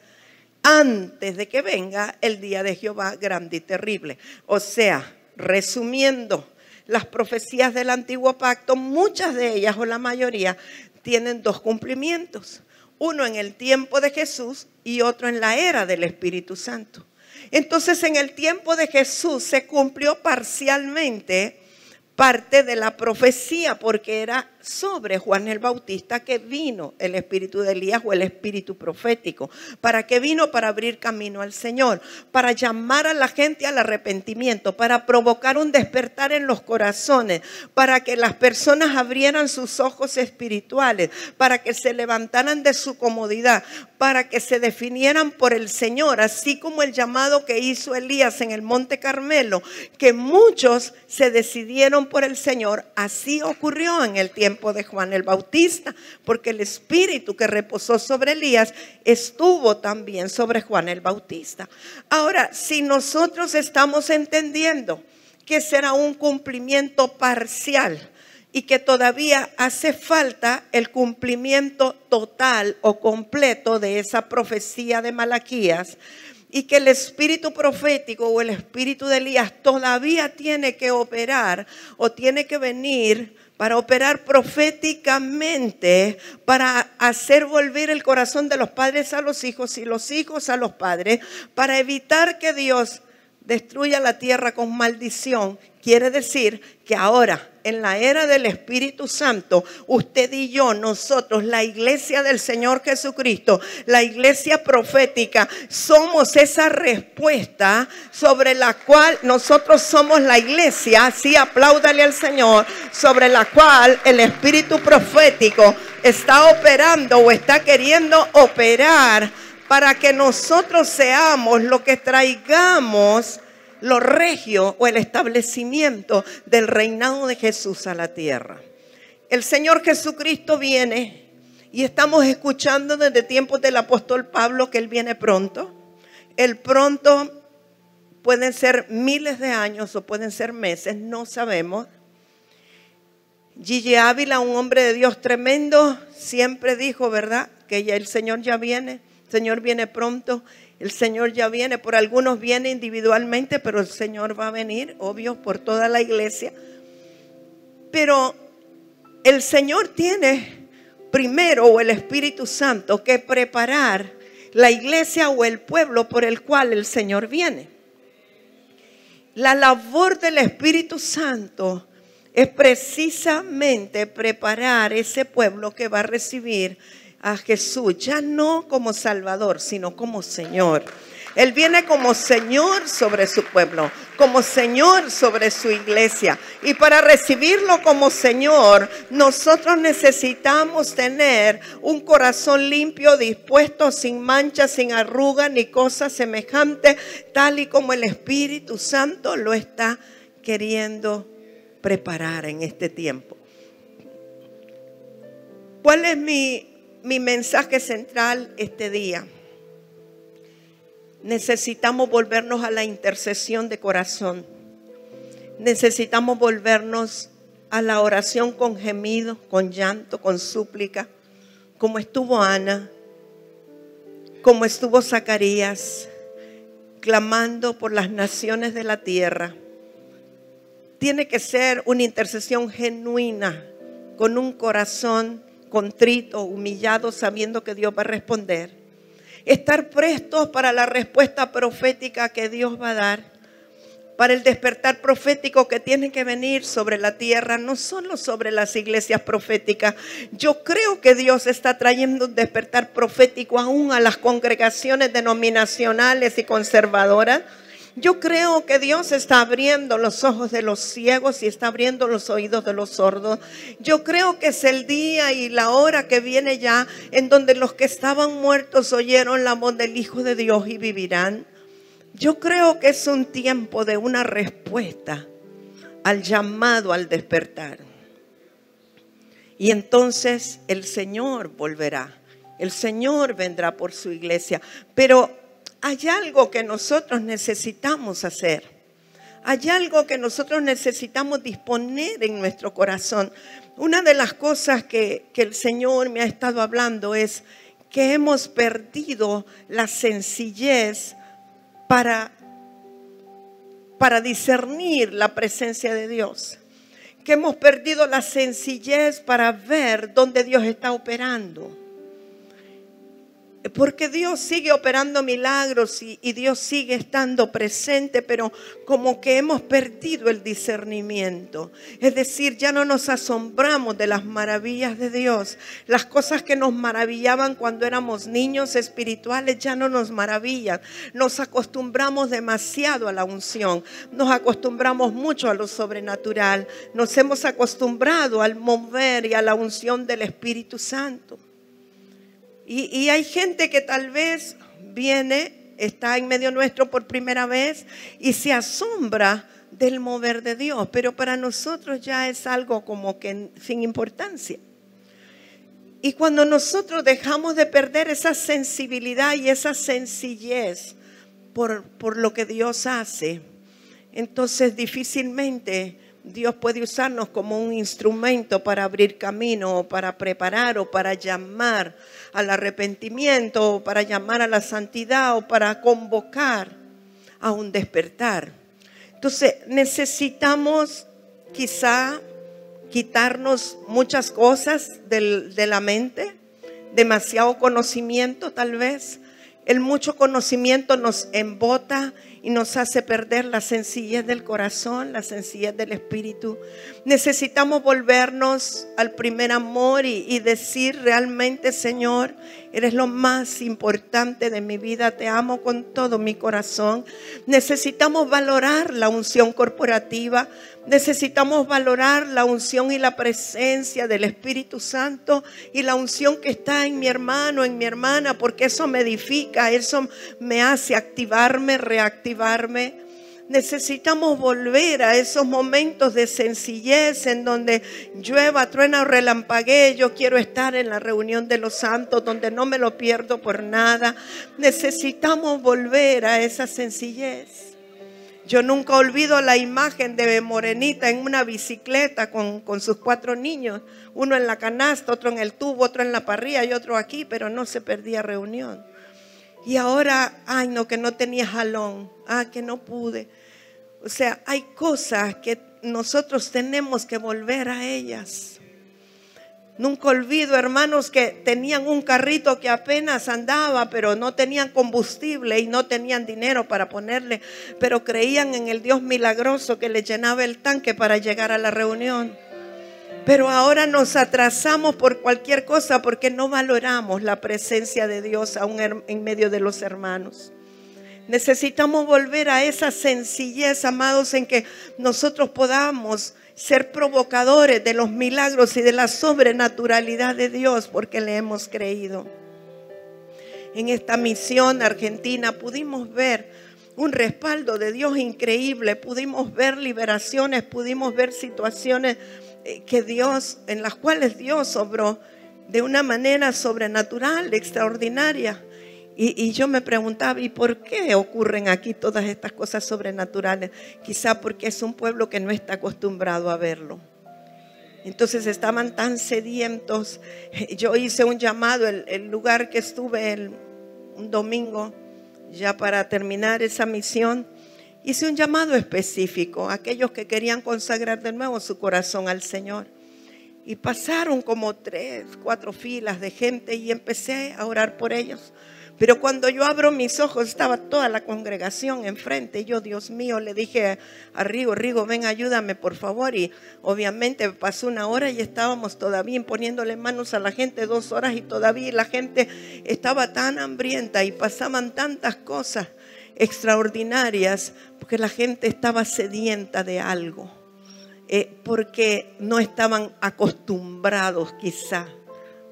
antes de que venga el día de Jehová grande y terrible. O sea, resumiendo, las profecías del antiguo pacto, muchas de ellas o la mayoría, tienen dos cumplimientos uno en el tiempo de Jesús y otro en la era del Espíritu Santo. Entonces en el tiempo de Jesús se cumplió parcialmente parte de la profecía porque era sobre Juan el Bautista que vino el espíritu de Elías o el espíritu profético. ¿Para qué vino? Para abrir camino al Señor, para llamar a la gente al arrepentimiento, para provocar un despertar en los corazones, para que las personas abrieran sus ojos espirituales, para que se levantaran de su comodidad, para que se definieran por el Señor, así como el llamado que hizo Elías en el Monte Carmelo, que muchos se decidieron por el Señor, así ocurrió en el tiempo de Juan el Bautista, porque el espíritu que reposó sobre Elías estuvo también sobre Juan el Bautista. Ahora, si nosotros estamos entendiendo que será un cumplimiento parcial, y que todavía hace falta el cumplimiento total o completo de esa profecía de Malaquías, y que el espíritu profético o el espíritu de Elías todavía tiene que operar o tiene que venir para operar proféticamente, para hacer volver el corazón de los padres a los hijos y los hijos a los padres, para evitar que Dios destruya la tierra con maldición, quiere decir que ahora, en la era del Espíritu Santo, usted y yo, nosotros, la iglesia del Señor Jesucristo, la iglesia profética, somos esa respuesta sobre la cual nosotros somos la iglesia, así apláudale al Señor, sobre la cual el Espíritu profético está operando o está queriendo operar para que nosotros seamos lo que traigamos lo regio o el establecimiento del reinado de Jesús a la tierra. El Señor Jesucristo viene y estamos escuchando desde tiempos del apóstol Pablo que Él viene pronto. El pronto pueden ser miles de años o pueden ser meses, no sabemos. Gigi Ávila, un hombre de Dios tremendo, siempre dijo, ¿verdad? Que ya el Señor ya viene. Señor viene pronto, el Señor ya viene, por algunos viene individualmente, pero el Señor va a venir, obvio, por toda la iglesia. Pero el Señor tiene primero, o el Espíritu Santo, que preparar la iglesia o el pueblo por el cual el Señor viene. La labor del Espíritu Santo es precisamente preparar ese pueblo que va a recibir a Jesús, ya no como Salvador, sino como Señor. Él viene como Señor sobre su pueblo, como Señor sobre su iglesia. Y para recibirlo como Señor, nosotros necesitamos tener un corazón limpio, dispuesto, sin mancha, sin arruga, ni cosa semejante, tal y como el Espíritu Santo lo está queriendo preparar en este tiempo. ¿Cuál es mi mi mensaje central este día. Necesitamos volvernos a la intercesión de corazón. Necesitamos volvernos a la oración con gemido, con llanto, con súplica, como estuvo Ana, como estuvo Zacarías, clamando por las naciones de la tierra. Tiene que ser una intercesión genuina, con un corazón contrito, humillado, sabiendo que Dios va a responder. Estar prestos para la respuesta profética que Dios va a dar. Para el despertar profético que tiene que venir sobre la tierra, no solo sobre las iglesias proféticas. Yo creo que Dios está trayendo un despertar profético aún a las congregaciones denominacionales y conservadoras yo creo que Dios está abriendo los ojos de los ciegos y está abriendo los oídos de los sordos. Yo creo que es el día y la hora que viene ya en donde los que estaban muertos oyeron la voz del Hijo de Dios y vivirán. Yo creo que es un tiempo de una respuesta al llamado al despertar. Y entonces el Señor volverá. El Señor vendrá por su iglesia. Pero hay algo que nosotros necesitamos hacer. Hay algo que nosotros necesitamos disponer en nuestro corazón. Una de las cosas que, el Señor me ha estado hablando es que hemos perdido la sencillez para, para discernir la presencia de Dios. Que hemos perdido la sencillez para ver dónde Dios está operando. Porque Dios sigue operando milagros y, Dios sigue estando presente, pero como que hemos perdido el discernimiento. Es decir, ya no nos asombramos de las maravillas de Dios. Las cosas que nos maravillaban cuando éramos niños espirituales ya no nos maravillan. Nos acostumbramos demasiado a la unción. Nos acostumbramos mucho a lo sobrenatural. Nos hemos acostumbrado al mover y a la unción del Espíritu Santo. Y, hay gente que tal vez viene, está en medio nuestro por primera vez y se asombra del mover de Dios, pero para nosotros ya es algo como que sin importancia. Y cuando nosotros dejamos de perder esa sensibilidad y esa sencillez por, por lo que Dios hace, entonces difícilmente Dios puede usarnos como un instrumento para abrir camino, o para preparar, o para llamar al arrepentimiento, o para llamar a la santidad, o para convocar a un despertar. Entonces necesitamos quizá quitarnos muchas cosas de la mente, demasiado conocimiento tal vez. El mucho conocimiento nos embota y nos hace perder la sencillez del corazón, la sencillez del espíritu. Necesitamos volvernos al primer amor y, decir realmente, Señor, eres lo más importante de mi vida, te amo con todo mi corazón. Necesitamos valorar la unción corporativa, necesitamos valorar la unción y la presencia del Espíritu Santo y la unción que está en mi hermano, en mi hermana, porque eso me edifica, eso me hace activarme, reactivarme. Necesitamos volver a esos momentos de sencillez en donde llueva, truena o relampaguee. Yo quiero estar en la reunión de los santos donde no me lo pierdo por nada. Necesitamos volver a esa sencillez. Yo nunca olvido la imagen de Morenita en una bicicleta con, con, sus cuatro niños, uno en la canasta, otro en el tubo, otro en la parrilla y otro aquí, pero no se perdía reunión. Y ahora, ay no, que no tenía jalón, ah, que no pude. O sea, hay cosas que nosotros tenemos que volver a ellas. Nunca olvido, hermanos, que tenían un carrito que apenas andaba, pero no tenían combustible y no tenían dinero para ponerle, pero creían en el Dios milagroso que le llenaba el tanque para llegar a la reunión. Pero ahora nos atrasamos por cualquier cosa porque no valoramos la presencia de Dios aún en medio de los hermanos. Necesitamos volver a esa sencillez, amados, en que nosotros podamos ser provocadores de los milagros y de la sobrenaturalidad de Dios porque le hemos creído. En esta misión argentina pudimos ver un respaldo de Dios increíble, pudimos ver liberaciones, pudimos ver situaciones que Dios, en las cuales Dios obró de una manera sobrenatural, extraordinaria. Y, yo me preguntaba, ¿y por qué ocurren aquí todas estas cosas sobrenaturales? Quizá porque es un pueblo que no está acostumbrado a verlo. Entonces estaban tan sedientos. Yo hice un llamado, el, lugar que estuve un domingo, ya para terminar esa misión, hice un llamado específico a aquellos que querían consagrar de nuevo su corazón al Señor. Y pasaron como tres, cuatro filas de gente y empecé a orar por ellos. Pero cuando yo abro mis ojos estaba toda la congregación enfrente. Y yo, Dios mío, le dije a Rigo, Rigo, ven, ayúdame por favor. Y obviamente pasó una hora y estábamos todavía imponiéndole manos a la gente, dos horas y todavía la gente estaba tan hambrienta y pasaban tantas cosas extraordinarias porque la gente estaba sedienta de algo. Eh, porque no estaban acostumbrados quizá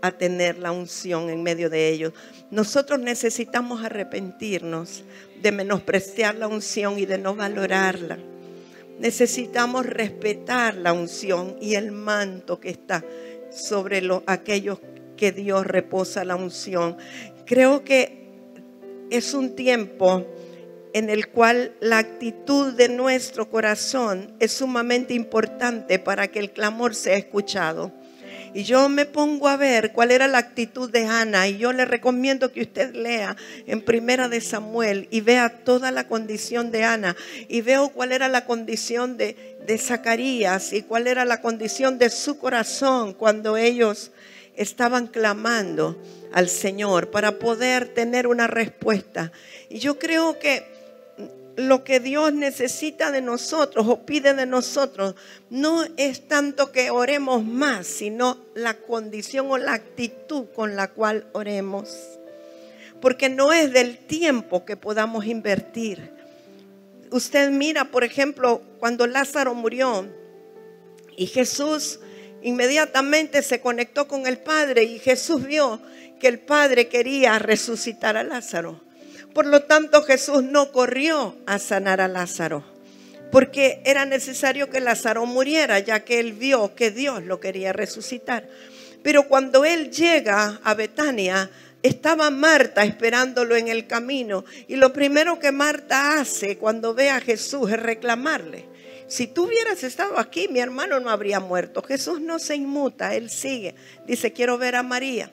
a tener la unción en medio de ellos. Nosotros necesitamos arrepentirnos de menospreciar la unción y de no valorarla. Necesitamos respetar la unción y el manto que está sobre aquellos que Dios reposa la unción. Creo que es un tiempo en el cual la actitud de nuestro corazón es sumamente importante para que el clamor sea escuchado. Y yo me pongo a ver cuál era la actitud de Ana y yo le recomiendo que usted lea en Primera de Samuel y vea toda la condición de Ana y veo cuál era la condición de, de Zacarías y cuál era la condición de su corazón cuando ellos estaban clamando al Señor para poder tener una respuesta. Y yo creo que lo que Dios necesita de nosotros o pide de nosotros no es tanto que oremos más, sino la condición o la actitud con la cual oremos. Porque no es del tiempo que podamos invertir. Usted mira, por ejemplo, cuando Lázaro murió y Jesús inmediatamente se conectó con el Padre y Jesús vio que el Padre quería resucitar a Lázaro. Por lo tanto, Jesús no corrió a sanar a Lázaro, porque era necesario que Lázaro muriera, ya que él vio que Dios lo quería resucitar. Pero cuando él llega a Betania, estaba Marta esperándolo en el camino. Y lo primero que Marta hace cuando ve a Jesús es reclamarle. Si tú hubieras estado aquí, mi hermano no habría muerto. Jesús no se inmuta, él sigue. Dice, quiero ver a María.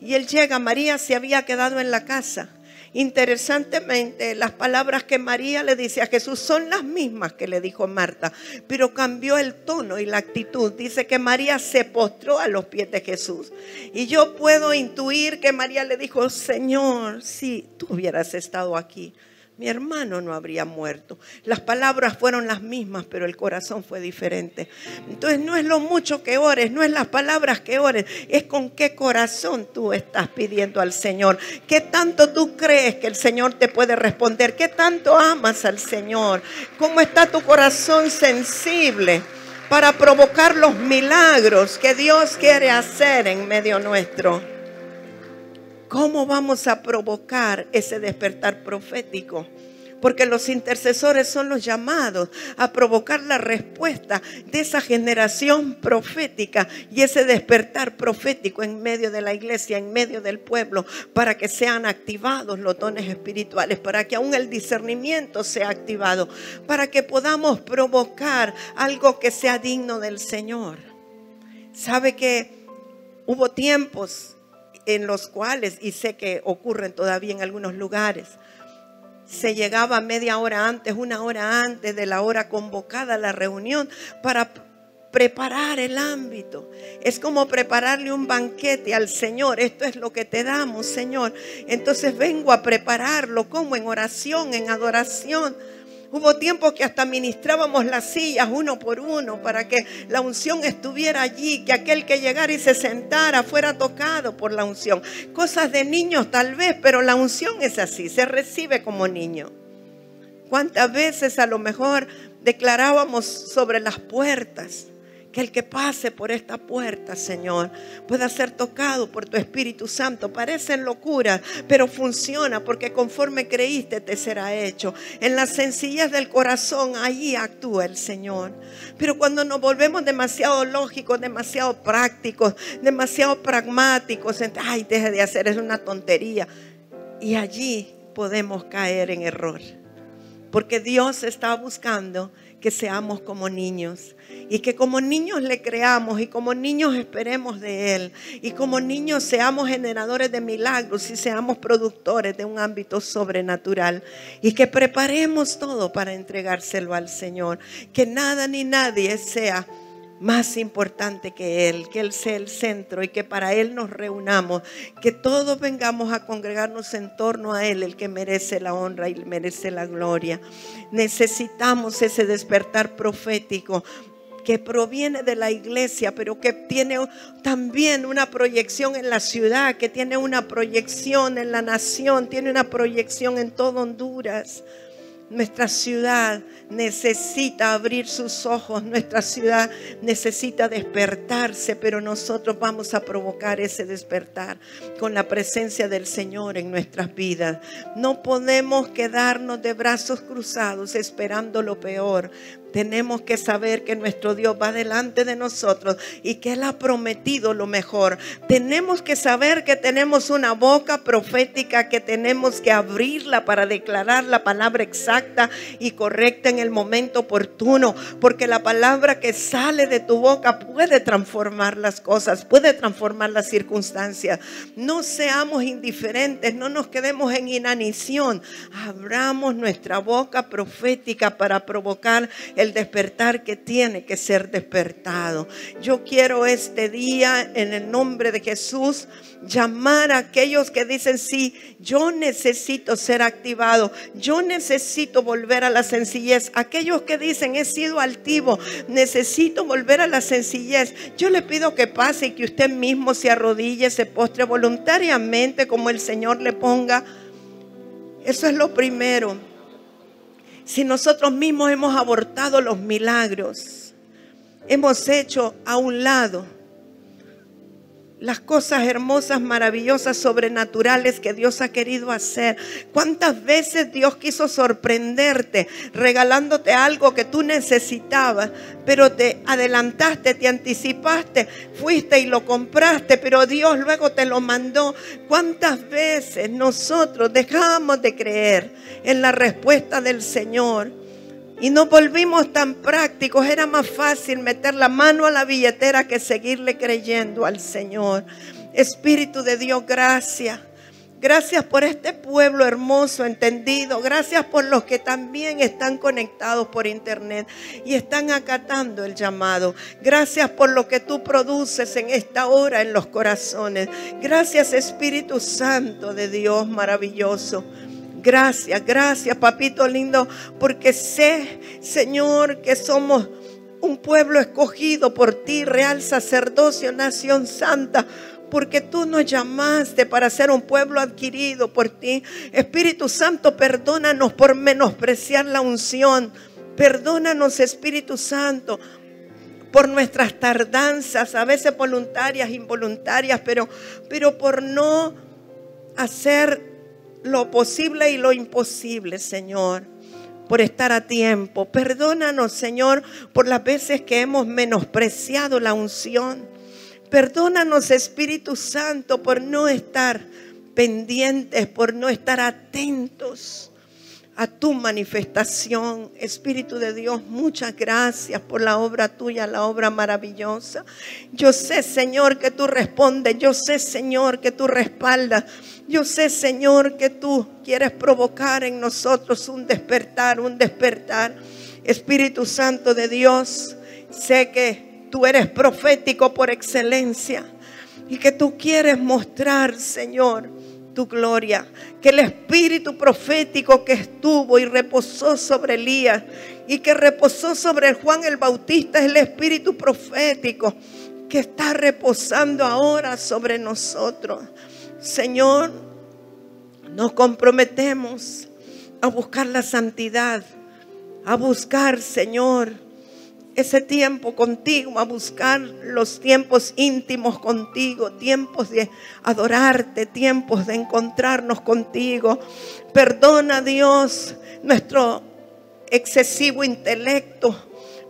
Y él llega, María se había quedado en la casa. Interesantemente, las palabras que María le dice a Jesús son las mismas que le dijo Marta, pero cambió el tono y la actitud. Dice que María se postró a los pies de Jesús. Y yo puedo intuir que María le dijo, Señor, si tú hubieras estado aquí, mi hermano no habría muerto. Las palabras fueron las mismas, pero el corazón fue diferente. Entonces no es lo mucho que ores, no es las palabras que ores, es con qué corazón tú estás pidiendo al Señor. ¿Qué tanto tú crees que el Señor te puede responder? ¿Qué tanto amas al Señor? ¿Cómo está tu corazón sensible? para provocar los milagros que Dios quiere hacer en medio nuestro. ¿Cómo vamos a provocar ese despertar profético? Porque los intercesores son los llamados a provocar la respuesta de esa generación profética y ese despertar profético en medio de la iglesia, en medio del pueblo, para que sean activados los dones espirituales, para que aún el discernimiento sea activado, para que podamos provocar algo que sea digno del Señor. ¿Sabe que hubo tiempos en los cuales, y sé que ocurren todavía en algunos lugares, se llegaba media hora antes, una hora antes de la hora convocada a la reunión para preparar el ámbito. Es como prepararle un banquete al Señor. Esto es lo que te damos, Señor. Entonces vengo a prepararlo como en oración, en adoración Hubo tiempos que hasta ministrábamos las sillas uno por uno para que la unción estuviera allí, que aquel que llegara y se sentara fuera tocado por la unción. Cosas de niños tal vez, pero la unción es así, se recibe como niño. ¿Cuántas veces a lo mejor declarábamos sobre las puertas? Que el que pase por esta puerta, Señor, pueda ser tocado por tu Espíritu Santo. Parecen locuras, pero funciona porque conforme creíste te será hecho. En la sencillez del corazón, ahí actúa el Señor. Pero cuando nos volvemos demasiado lógicos, demasiado prácticos, demasiado pragmáticos, ay, deje de hacer, es una tontería. Y allí podemos caer en error. Porque Dios está buscando que seamos como niños y que como niños le creamos y como niños esperemos de Él y como niños seamos generadores de milagros y seamos productores de un ámbito sobrenatural y que preparemos todo para entregárselo al Señor, que nada ni nadie sea más importante que Él, que Él sea el centro y que para Él nos reunamos, que todos vengamos a congregarnos en torno a Él, el que merece la honra y merece la gloria. Necesitamos ese despertar profético que proviene de la iglesia, pero que tiene también una proyección en la ciudad, que tiene una proyección en la nación, tiene una proyección en todo Honduras. Nuestra ciudad necesita abrir sus ojos, nuestra ciudad necesita despertarse, pero nosotros vamos a provocar ese despertar con la presencia del Señor en nuestras vidas. No podemos quedarnos de brazos cruzados esperando lo peor. Tenemos que saber que nuestro Dios va delante de nosotros y que Él ha prometido lo mejor. Tenemos que saber que tenemos una boca profética, que tenemos que abrirla para declarar la palabra exacta y correcta en el momento oportuno, porque la palabra que sale de tu boca puede transformar las cosas, puede transformar las circunstancias. No seamos indiferentes, no nos quedemos en inanición. Abramos nuestra boca profética para provocar despertar que tiene que ser despertado. Yo quiero este día en el nombre de Jesús llamar a aquellos que dicen, sí, yo necesito ser activado, yo necesito volver a la sencillez. Aquellos que dicen, he sido altivo, necesito volver a la sencillez. Yo le pido que pase y que usted mismo se arrodille, se postre voluntariamente como el Señor le ponga. Eso es lo primero si nosotros mismos hemos abortado los milagros, hemos hecho a un lado las cosas hermosas, maravillosas, sobrenaturales que Dios ha querido hacer. ¿Cuántas veces Dios quiso sorprenderte regalándote algo que tú necesitabas, pero te adelantaste, te anticipaste, fuiste y lo compraste, pero Dios luego te lo mandó? ¿Cuántas veces nosotros dejamos de creer en la respuesta del Señor? Y nos volvimos tan prácticos, era más fácil meter la mano a la billetera que seguirle creyendo al Señor. Espíritu de Dios, gracias. Gracias por este pueblo hermoso, entendido. Gracias por los que también están conectados por internet y están acatando el llamado. Gracias por lo que tú produces en esta hora en los corazones. Gracias Espíritu Santo de Dios maravilloso. Gracias, gracias, papito lindo, porque sé, Señor, que somos un pueblo escogido por ti, real sacerdocio, nación santa porque tú nos llamaste para ser un pueblo adquirido por ti. Espíritu Santo, perdónanos por menospreciar la unción. Perdónanos, Espíritu Santo, por nuestras tardanzas, a veces voluntarias, involuntarias, pero, pero por no hacer lo posible y lo imposible, Señor por estar a tiempo. Perdónanos, Señor, por las veces que hemos menospreciado la unción. Perdónanos, Espíritu Santo, por no estar pendientes, por no estar atentos a tu manifestación. Espíritu de Dios, muchas gracias por la obra tuya, la obra maravillosa. Yo sé, Señor, que tú respondes. Yo sé, Señor, que tú respaldas. Yo sé, Señor, que tú quieres provocar en nosotros un despertar, un despertar. Espíritu Santo de Dios, sé que tú eres profético por excelencia y que tú quieres mostrar, Señor, tu gloria. Que el espíritu profético que estuvo y reposó sobre Elías y que reposó sobre Juan el Bautista es el espíritu profético que está reposando ahora sobre nosotros. Señor, nos comprometemos a buscar la santidad, a buscar, Señor, ese tiempo contigo, a buscar los tiempos íntimos contigo, tiempos de adorarte, tiempos de encontrarnos contigo. Perdona Dios nuestro excesivo intelecto.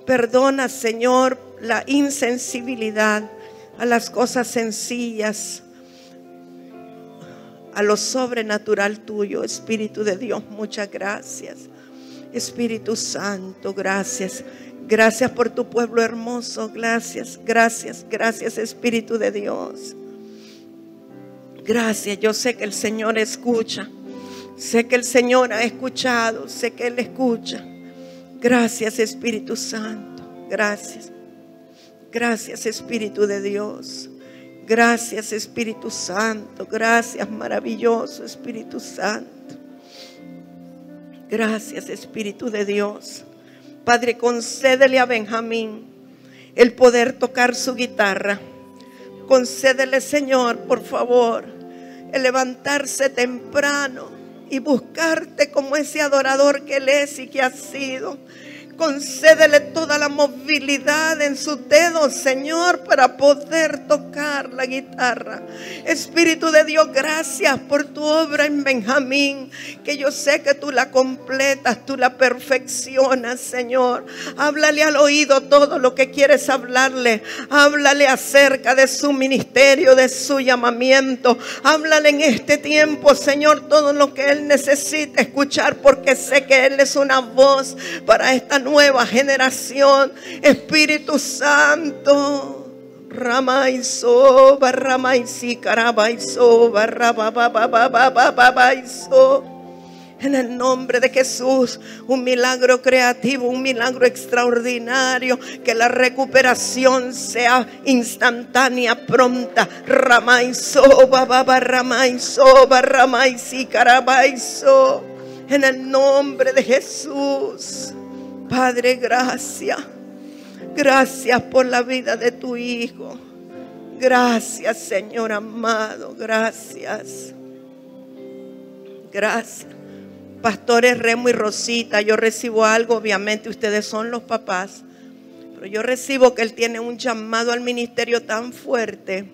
Perdona Señor la insensibilidad a las cosas sencillas, a lo sobrenatural tuyo, Espíritu de Dios. Muchas gracias. Espíritu Santo, gracias. Gracias por tu pueblo hermoso. Gracias, gracias, gracias Espíritu de Dios. Gracias. Yo sé que el Señor escucha. Sé que el Señor ha escuchado. Sé que Él escucha. Gracias Espíritu Santo. Gracias. Gracias Espíritu de Dios. Gracias Espíritu Santo. Gracias maravilloso Espíritu Santo. Gracias Espíritu de Dios. Padre, concédele a Benjamín el poder tocar su guitarra. Concédele, Señor, por favor, el levantarse temprano y buscarte como ese adorador que él es y que ha sido. Concédele toda la movilidad en sus dedos, Señor, para poder tocar la guitarra. Espíritu de Dios, gracias por tu obra en Benjamín, que yo sé que tú la completas, tú la perfeccionas, Señor. Háblale al oído todo lo que quieres hablarle. Háblale acerca de su ministerio, de su llamamiento. Háblale en este tiempo, Señor, todo lo que Él necesita escuchar, porque sé que Él es una voz para esta nueva generación. Espíritu Santo. Ramaiso, barramaisi, carabaiso, barrababababababaiso. En el nombre de Jesús, un milagro creativo, un milagro extraordinario, que la recuperación sea instantánea, pronta. Ramaiso, bababa, ramaiso, barramaisi, carabaiso. En el nombre de Jesús. Padre, gracias. Gracias por la vida de tu Hijo. Gracias, Señor amado. Gracias. Gracias. Pastores Remo y Rosita, yo recibo algo, obviamente ustedes son los papás, pero yo recibo que Él tiene un llamado al ministerio tan fuerte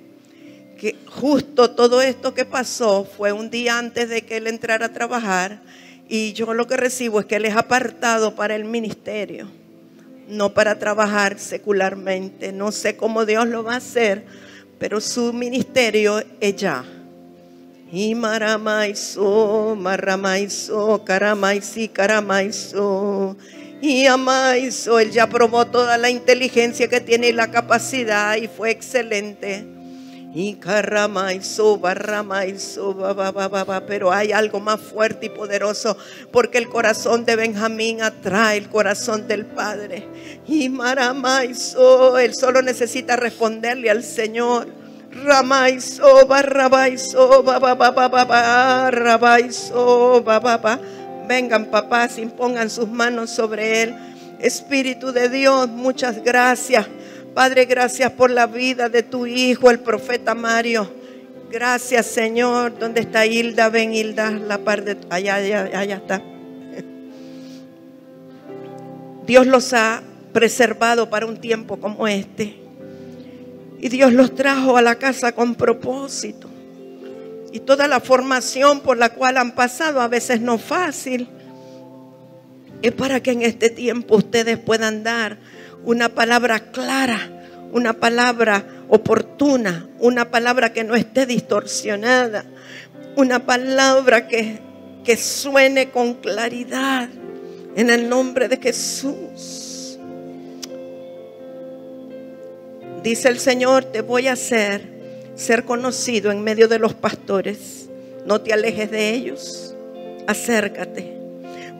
que justo todo esto que pasó fue un día antes de que Él entrara a trabajar y yo lo que recibo es que Él es apartado para el ministerio, no para trabajar secularmente. No sé cómo Dios lo va a hacer, pero su ministerio es ya. Y maramaiso, maramaiso, caramaisi, caramaiso. Y Amaiso, él ya probó toda la inteligencia que tiene y la capacidad y fue excelente. Pero hay algo más fuerte y poderoso porque el corazón de Benjamín atrae el corazón del Padre. Y maramaiso, él solo necesita responderle al Señor. Ramaiso, barrabaiso, ba, ba, ba, ba, ba, ba, rabaiso, ba, ba, ba. Vengan papás, impongan sus manos sobre él. Espíritu de Dios, muchas gracias. Padre, gracias por la vida de tu hijo, el profeta Mario. Gracias, Señor. ¿Dónde está Hilda? Ven, Hilda, la parte. Allá, allá, allá está. Dios los ha preservado para un tiempo como este. Y Dios los trajo a la casa con propósito y toda la formación por la cual han pasado, a veces no fácil, es para que en este tiempo ustedes puedan dar una palabra clara, una palabra oportuna, una palabra que no esté distorsionada, una palabra que, que suene con claridad en el nombre de Jesús. Dice el Señor, te voy a hacer ser conocido en medio de los pastores. No te alejes de ellos. Acércate.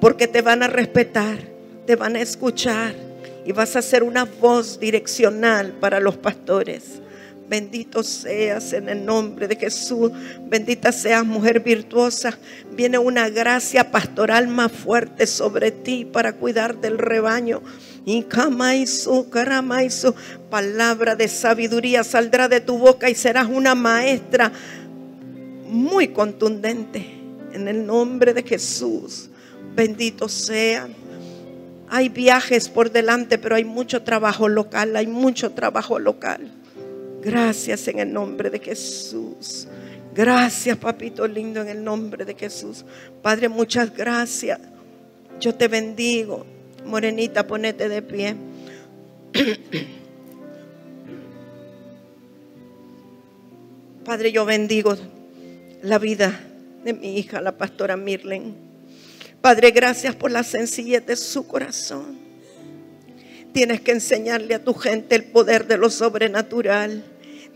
Porque te van a respetar, te van a escuchar y vas a ser una voz direccional para los pastores. Bendito seas en el nombre de Jesús. Bendita seas, mujer virtuosa. Viene una gracia pastoral más fuerte sobre ti para cuidar del rebaño. Y palabra de sabiduría saldrá de tu boca y serás una maestra muy contundente. En el nombre de Jesús, bendito sea. Hay viajes por delante, pero hay mucho trabajo local, hay mucho trabajo local. Gracias en el nombre de Jesús. Gracias, papito lindo, en el nombre de Jesús. Padre, muchas gracias. Yo te bendigo. Morenita, ponete de pie. Padre, yo bendigo la vida de mi hija, la pastora Mirlen. Padre, gracias por la sencillez de su corazón. Tienes que enseñarle a tu gente el poder de lo sobrenatural.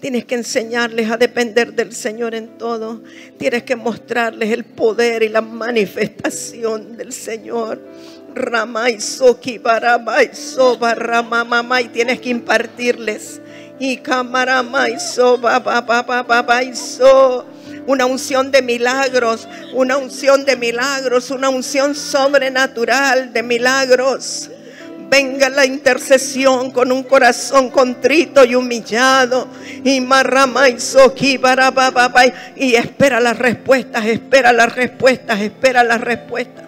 Tienes que enseñarles a depender del Señor en todo. Tienes que mostrarles el poder y la manifestación del Señor. Ramaiso, Kibaramaiso, mamá y tienes que impartirles. Y Kamaramaiso, Bababababaiso una unción de milagros, una unción de milagros, una unción sobrenatural de milagros. Venga la intercesión con un corazón contrito y humillado. Y y espera las respuestas, espera las respuestas, espera las respuestas.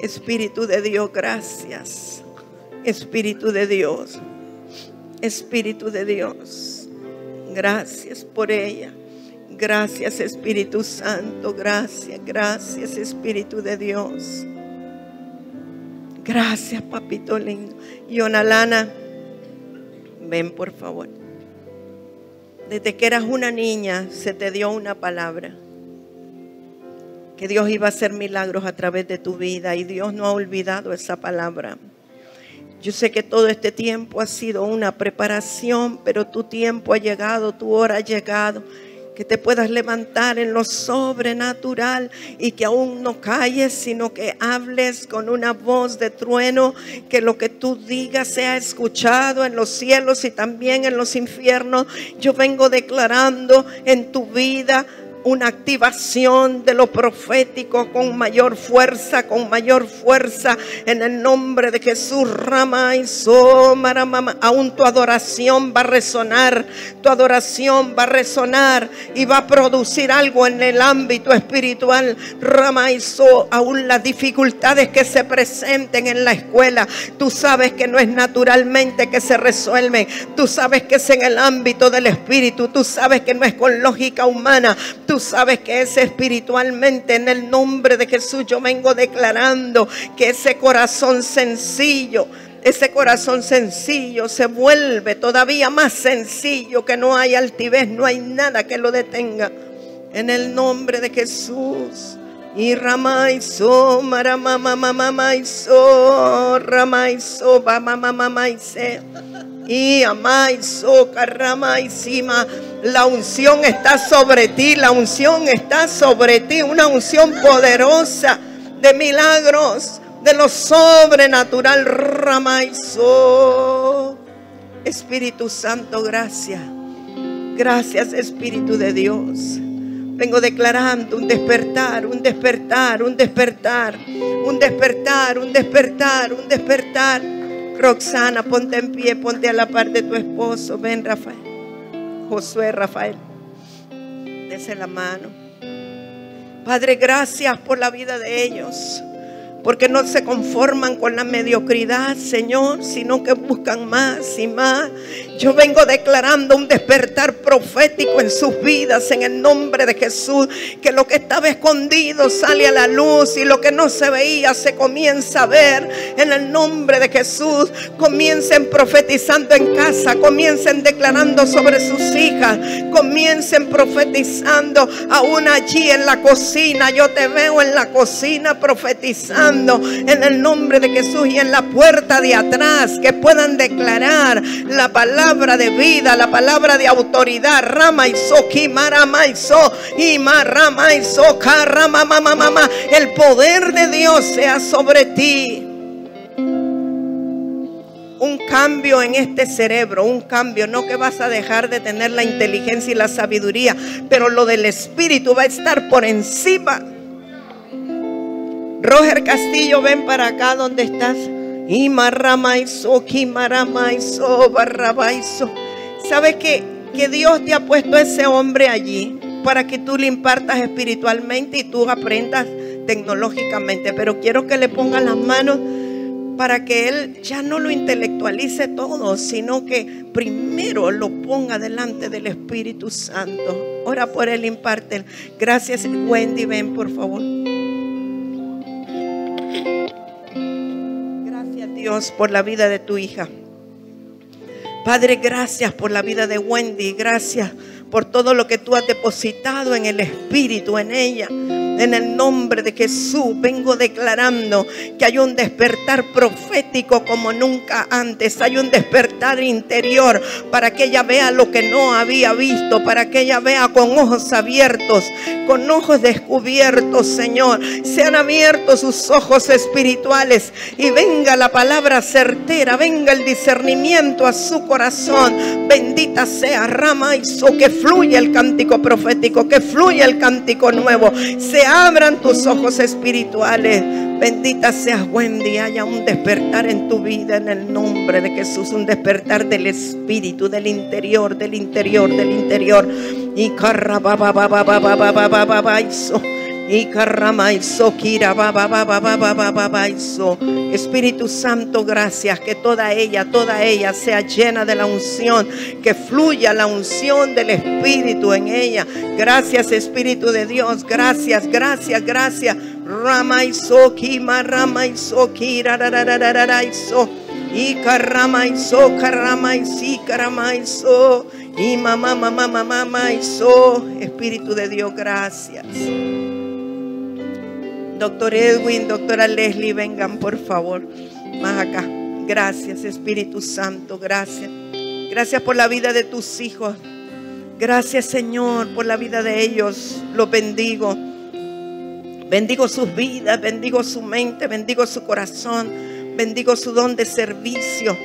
Espíritu de Dios, gracias. Espíritu de Dios. Espíritu de Dios. Gracias por ella. Gracias Espíritu Santo. Gracias, gracias Espíritu de Dios. Gracias, papito lindo. Y Lana, ven por favor. Desde que eras una niña se te dio una palabra. Que Dios iba a hacer milagros a través de tu vida y Dios no ha olvidado esa palabra. Yo sé que todo este tiempo ha sido una preparación, pero tu tiempo ha llegado, tu hora ha llegado que te puedas levantar en lo sobrenatural y que aún no calles, sino que hables con una voz de trueno, que lo que tú digas sea escuchado en los cielos y también en los infiernos. Yo vengo declarando en tu vida una activación de lo profético con mayor fuerza, con mayor fuerza en el nombre de Jesús. Rama y mama. Aún tu adoración va a resonar, tu adoración va a resonar y va a producir algo en el ámbito espiritual. Rama y aún las dificultades que se presenten en la escuela, tú sabes que no es naturalmente que se resuelven, tú sabes que es en el ámbito del espíritu, tú sabes que no es con lógica humana. Sabes que es espiritualmente en el nombre de Jesús. Yo vengo declarando que ese corazón sencillo, ese corazón sencillo se vuelve todavía más sencillo, que no hay altivez, no hay nada que lo detenga. En el nombre de Jesús. Y ramaiso, maramamamamaiso, ramaiso, bamamamamaise. Y. La unción está sobre ti, la unción está sobre ti, una unción poderosa de milagros, de lo sobrenatural. Ramaiso. Espíritu Santo, gracias. Gracias, Espíritu de Dios. Vengo declarando un despertar, un despertar, un despertar, un despertar, un despertar, un despertar. Roxana, ponte en pie, ponte a la par de tu esposo. Ven, Rafael. Josué, Rafael. Dese la mano. Padre, gracias por la vida de ellos porque no se conforman con la mediocridad, Señor, sino que buscan más y más. Yo vengo declarando un despertar profético en sus vidas en el nombre de Jesús, que lo que estaba escondido sale a la luz y lo que no se veía se comienza a ver en el nombre de Jesús. Comiencen profetizando en casa, comiencen declarando sobre sus hijas, comiencen profetizando aún allí en la cocina. Yo te veo en la cocina profetizando en el nombre de Jesús y en la puerta de atrás que puedan declarar la palabra de vida, la palabra de autoridad. Rama y so, marama y so, y marama y so, rama, mamá, mamá. El poder de Dios sea sobre ti un cambio en este cerebro, un cambio, no que vas a dejar de tener la inteligencia y la sabiduría, pero lo del espíritu va a estar por encima Roger Castillo, ven para acá donde estás. Y marramaizo, kimaramaizo, barrabaizo. ¿Sabes que, que Dios te ha puesto ese hombre allí para que tú le impartas espiritualmente y tú aprendas tecnológicamente? Pero quiero que le pongas las manos para que él ya no lo intelectualice todo, sino que primero lo ponga delante del Espíritu Santo. Ora por él, imparte. Gracias, Wendy, ven por favor. Dios por la vida de tu hija. Padre, gracias por la vida de Wendy. Gracias por todo lo que tú has depositado en el Espíritu, en ella. En el nombre de Jesús vengo declarando que hay un despertar profético como nunca antes. Hay un despertar interior para que ella vea lo que no había visto, para que ella vea con ojos abiertos, con ojos descubiertos, Señor. Sean abiertos sus ojos espirituales y venga la palabra certera, venga el discernimiento a su corazón. Bendita sea Rama y que fluya el cántico profético, que fluya el cántico nuevo abran tus ojos espirituales. Bendita seas, Wendy. Haya un despertar en tu vida en el nombre de Jesús. Un despertar del espíritu, del interior, del interior, del interior. Y Espíritu Santo, gracias. Que toda ella, toda ella sea llena de la unción. Que fluya la unción del Espíritu en ella. Gracias, Espíritu de Dios. Gracias, gracias, gracias. Ramaiso, Kima, Ramaiso, Kira, y Karamaiso, Karamaiso, Karamaiso. Y mamá, mamá, mamá, mamá, Espíritu de Dios, gracias. Doctor Edwin, doctora Leslie, vengan por favor. Más acá. Gracias, Espíritu Santo. Gracias. Gracias por la vida de tus hijos. Gracias, Señor, por la vida de ellos. Los bendigo. Bendigo sus vidas, bendigo su mente, bendigo su corazón, bendigo su don de servicio.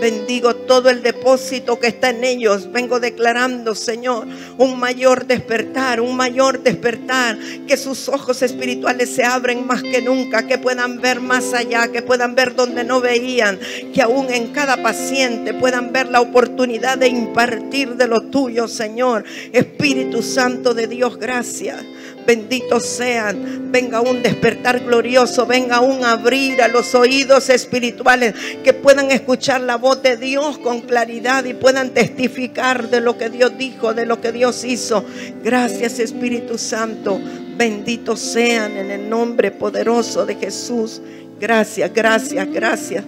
Bendigo todo el depósito que está en ellos. Vengo declarando, Señor, un mayor despertar, un mayor despertar. Que sus ojos espirituales se abren más que nunca, que puedan ver más allá, que puedan ver donde no veían. Que aún en cada paciente puedan ver la oportunidad de impartir de lo tuyo, Señor. Espíritu Santo de Dios, gracias. Benditos sean. Venga un despertar glorioso. Venga un abrir a los oídos espirituales que puedan escuchar la voz de Dios con claridad y puedan testificar de lo que Dios dijo, de lo que Dios hizo. Gracias Espíritu Santo. Benditos sean en el nombre poderoso de Jesús. Gracias, gracias, gracias.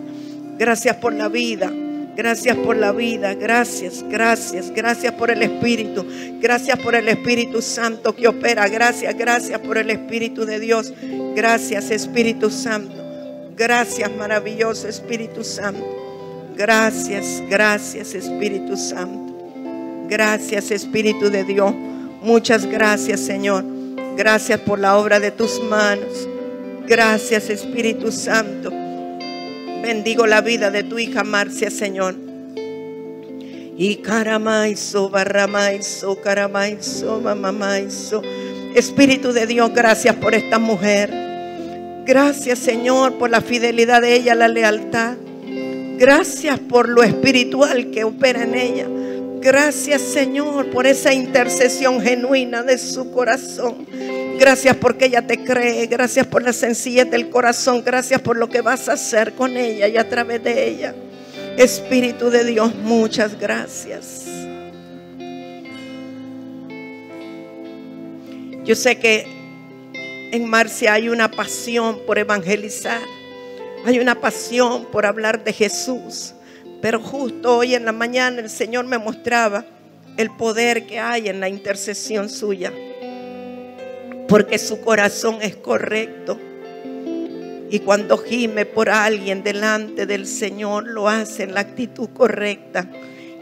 Gracias por la vida. Gracias por la vida, gracias, gracias, gracias por el Espíritu, gracias por el Espíritu Santo que opera, gracias, gracias por el Espíritu de Dios, gracias Espíritu Santo, gracias maravilloso Espíritu Santo, gracias, gracias Espíritu Santo, gracias Espíritu de Dios, muchas gracias Señor, gracias por la obra de tus manos, gracias Espíritu Santo. Bendigo la vida de tu hija Marcia, Señor. Y caramaizo, barramaizo, caramaizo, mamamaizo. Espíritu de Dios, gracias por esta mujer. Gracias, Señor, por la fidelidad de ella, la lealtad. Gracias por lo espiritual que opera en ella. Gracias, Señor, por esa intercesión genuina de su corazón. Gracias porque ella te cree. Gracias por la sencillez del corazón. Gracias por lo que vas a hacer con ella y a través de ella. Espíritu de Dios, muchas gracias. Yo sé que en Marcia hay una pasión por evangelizar. Hay una pasión por hablar de Jesús. Pero justo hoy en la mañana el Señor me mostraba el poder que hay en la intercesión suya porque su corazón es correcto. Y cuando gime por alguien delante del Señor, lo hace en la actitud correcta.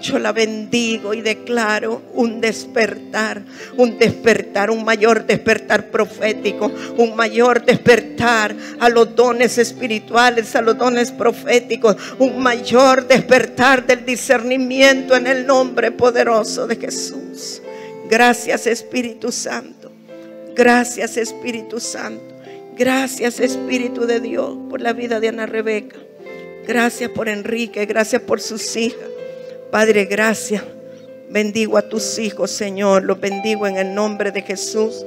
Yo la bendigo y declaro un despertar, un despertar, un mayor despertar profético, un mayor despertar a los dones espirituales, a los dones proféticos, un mayor despertar del discernimiento en el nombre poderoso de Jesús. Gracias Espíritu Santo. Gracias Espíritu Santo. Gracias Espíritu de Dios por la vida de Ana Rebeca. Gracias por Enrique. Gracias por sus hijas. Padre, gracias. Bendigo a tus hijos, Señor. Los bendigo en el nombre de Jesús.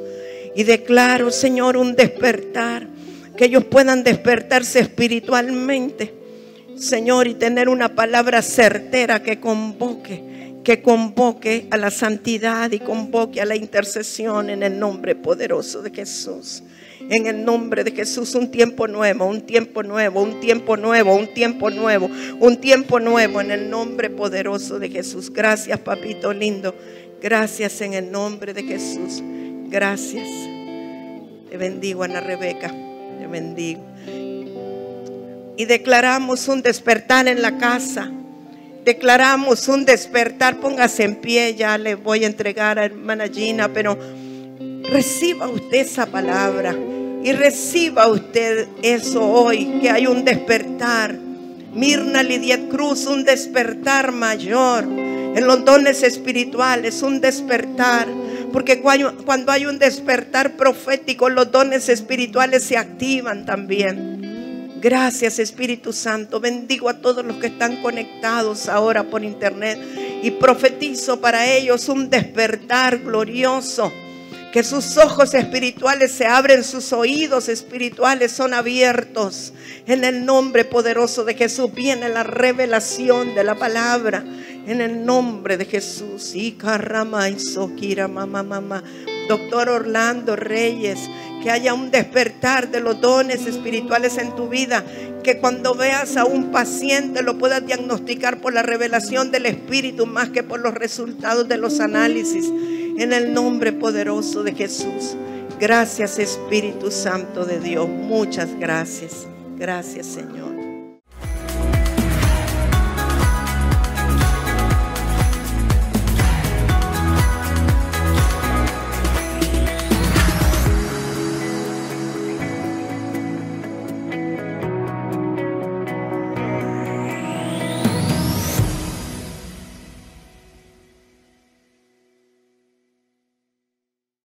Y declaro, Señor, un despertar. Que ellos puedan despertarse espiritualmente. Señor, y tener una palabra certera que convoque que convoque a la santidad y convoque a la intercesión en el nombre poderoso de Jesús. En el nombre de Jesús, un tiempo nuevo, un tiempo nuevo, un tiempo nuevo, un tiempo nuevo, un tiempo nuevo en el nombre poderoso de Jesús. Gracias, papito lindo. Gracias en el nombre de Jesús. Gracias. Te bendigo, Ana Rebeca. Te bendigo. Y declaramos un despertar en la casa declaramos un despertar, póngase en pie, ya le voy a entregar a hermana Gina, pero reciba usted esa palabra y reciba usted eso hoy, que hay un despertar. Mirna Lidia Cruz, un despertar mayor en los dones espirituales, un despertar. Porque cuando hay un despertar profético, los dones espirituales se activan también. Gracias Espíritu Santo. Bendigo a todos los que están conectados ahora por internet y profetizo para ellos un despertar glorioso. Que sus ojos espirituales se abren, sus oídos espirituales son abiertos. En el nombre poderoso de Jesús viene la revelación de la palabra. En el nombre de Jesús. Y y mamá, mamá. Doctor Orlando Reyes que haya un despertar de los dones espirituales en tu vida, que cuando veas a un paciente lo puedas diagnosticar por la revelación del Espíritu más que por los resultados de los análisis, en el nombre poderoso de Jesús. Gracias Espíritu Santo de Dios, muchas gracias. Gracias Señor.